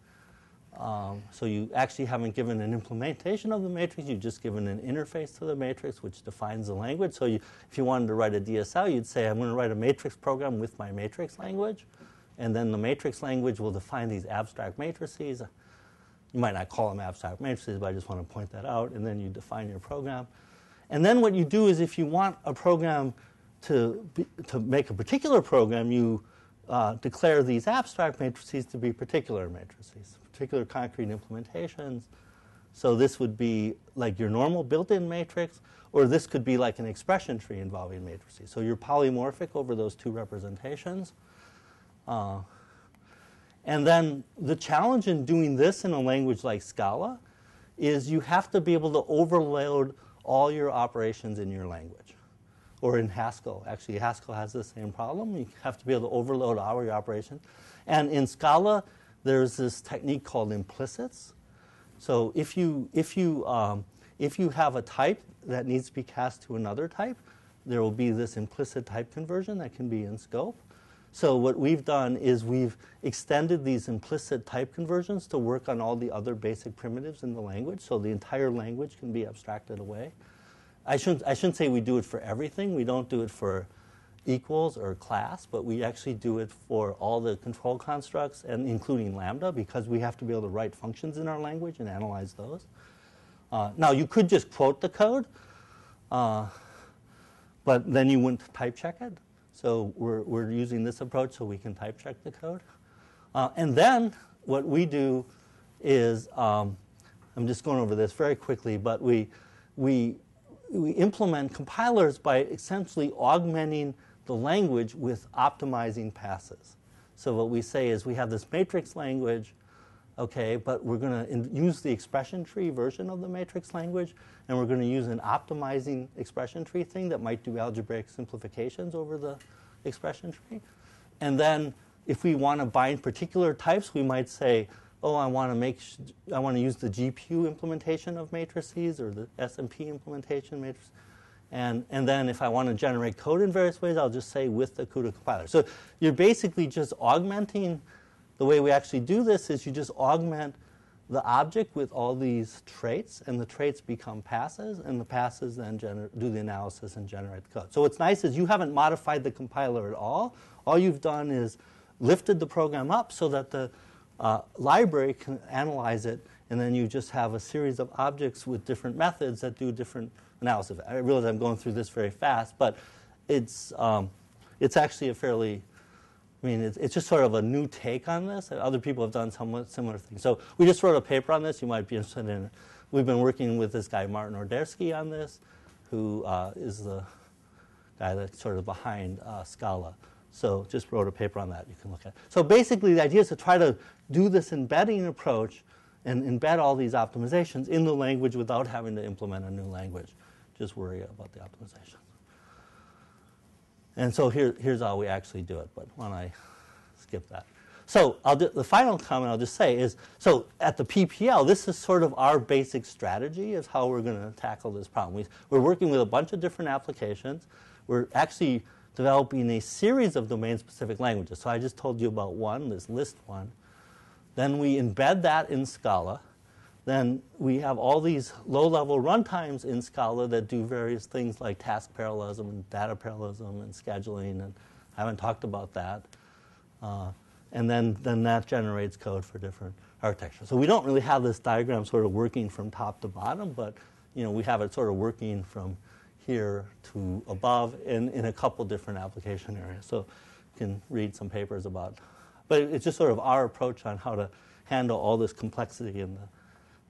Um, so you actually haven't given an implementation of the matrix, you've just given an interface to the matrix which defines the language. So you, if you wanted to write a DSL, you'd say, I'm going to write a matrix program with my matrix language. And then the matrix language will define these abstract matrices. You might not call them abstract matrices, but I just want to point that out. And then you define your program. And then what you do is if you want a program to, be, to make a particular program, you uh, declare these abstract matrices to be particular matrices particular concrete implementations. So this would be like your normal built-in matrix, or this could be like an expression tree involving matrices. So you're polymorphic over those two representations. Uh, and then the challenge in doing this in a language like Scala is you have to be able to overload all your operations in your language. Or in Haskell. Actually, Haskell has the same problem. You have to be able to overload all your operations. And in Scala, there's this technique called implicits. So if you, if you, um, if you have a type that needs to be cast to another type, there will be this implicit type conversion that can be in scope. So what we've done is we've extended these implicit type conversions to work on all the other basic primitives in the language, so the entire language can be abstracted away. I shouldn't, I shouldn't say we do it for everything. We don't do it for equals or class, but we actually do it for all the control constructs and including lambda because we have to be able to write functions in our language and analyze those. Uh, now you could just quote the code, uh, but then you wouldn't type check it. So we're, we're using this approach so we can type check the code. Uh, and then what we do is, um, I'm just going over this very quickly, but we, we, we implement compilers by essentially augmenting the language with optimizing passes. So what we say is we have this matrix language. okay, but we're going to use the expression tree version of the matrix language, and we're going to use an optimizing expression tree thing that might do algebraic simplifications over the expression tree. And then if we want to bind particular types, we might say, oh, I want to make, I want to use the GPU implementation of matrices or the SMP implementation matrix. And, and then if I want to generate code in various ways, I'll just say with the CUDA compiler. So you're basically just augmenting, the way we actually do this is you just augment the object with all these traits, and the traits become passes, and the passes then do the analysis and generate the code. So what's nice is you haven't modified the compiler at all. All you've done is lifted the program up so that the uh, library can analyze it, and then you just have a series of objects with different methods that do different analysis. I realize I'm going through this very fast, but it's, um, it's actually a fairly I mean, it's, it's just sort of a new take on this. Other people have done somewhat similar things. So we just wrote a paper on this. You might be interested in it. We've been working with this guy, Martin Odersky, on this, who uh, is the guy that's sort of behind uh, Scala. So just wrote a paper on that you can look at. So basically, the idea is to try to do this embedding approach and embed all these optimizations in the language without having to implement a new language. Just worry about the optimization. And so here, here's how we actually do it, but why don't I skip that? So do, the final comment I'll just say is, so at the PPL, this is sort of our basic strategy of how we're going to tackle this problem. We, we're working with a bunch of different applications. We're actually developing a series of domain-specific languages. So I just told you about one, this Liszt one. Then we embed that in Scala. Then we have all these low-level runtimes in Scala that do various things like task parallelism and data parallelism and scheduling, and I haven't talked about that. Uh, and then, then that generates code for different architectures. So we don't really have this diagram sort of working from top to bottom, but you know, we have it sort of working from here to above in, in a couple different application areas. So you can read some papers about, but it's just sort of our approach on how to handle all this complexity in the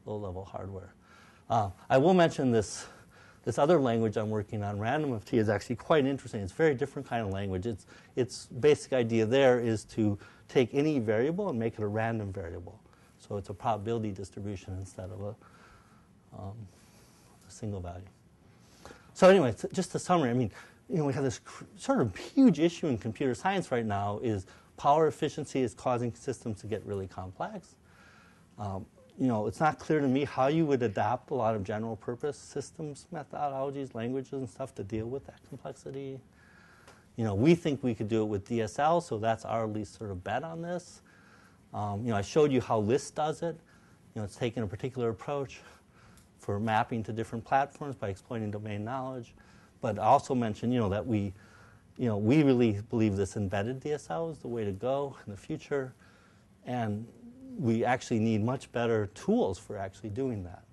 low-level hardware. Uh, I will mention this, this other language I'm working on, RandomFT, is actually quite interesting. It's a very different kind of language. Its, its basic idea there is to take any variable and make it a random variable. So it's a probability distribution instead of a, um, a single value. So anyway, just a summary. I mean, you know, we have this sort of huge issue in computer science right now is power efficiency is causing systems to get really complex. Um, you know, it's not clear to me how you would adapt a lot of general purpose systems methodologies, languages, and stuff to deal with that complexity. You know, we think we could do it with DSL, so that's our least sort of bet on this. Um, you know, I showed you how Liszt does it. You know, it's taking a particular approach for mapping to different platforms by exploiting domain knowledge. But also mentioned, you know, that we, you know, we really believe this embedded DSL is the way to go in the future, and we actually need much better tools for actually doing that.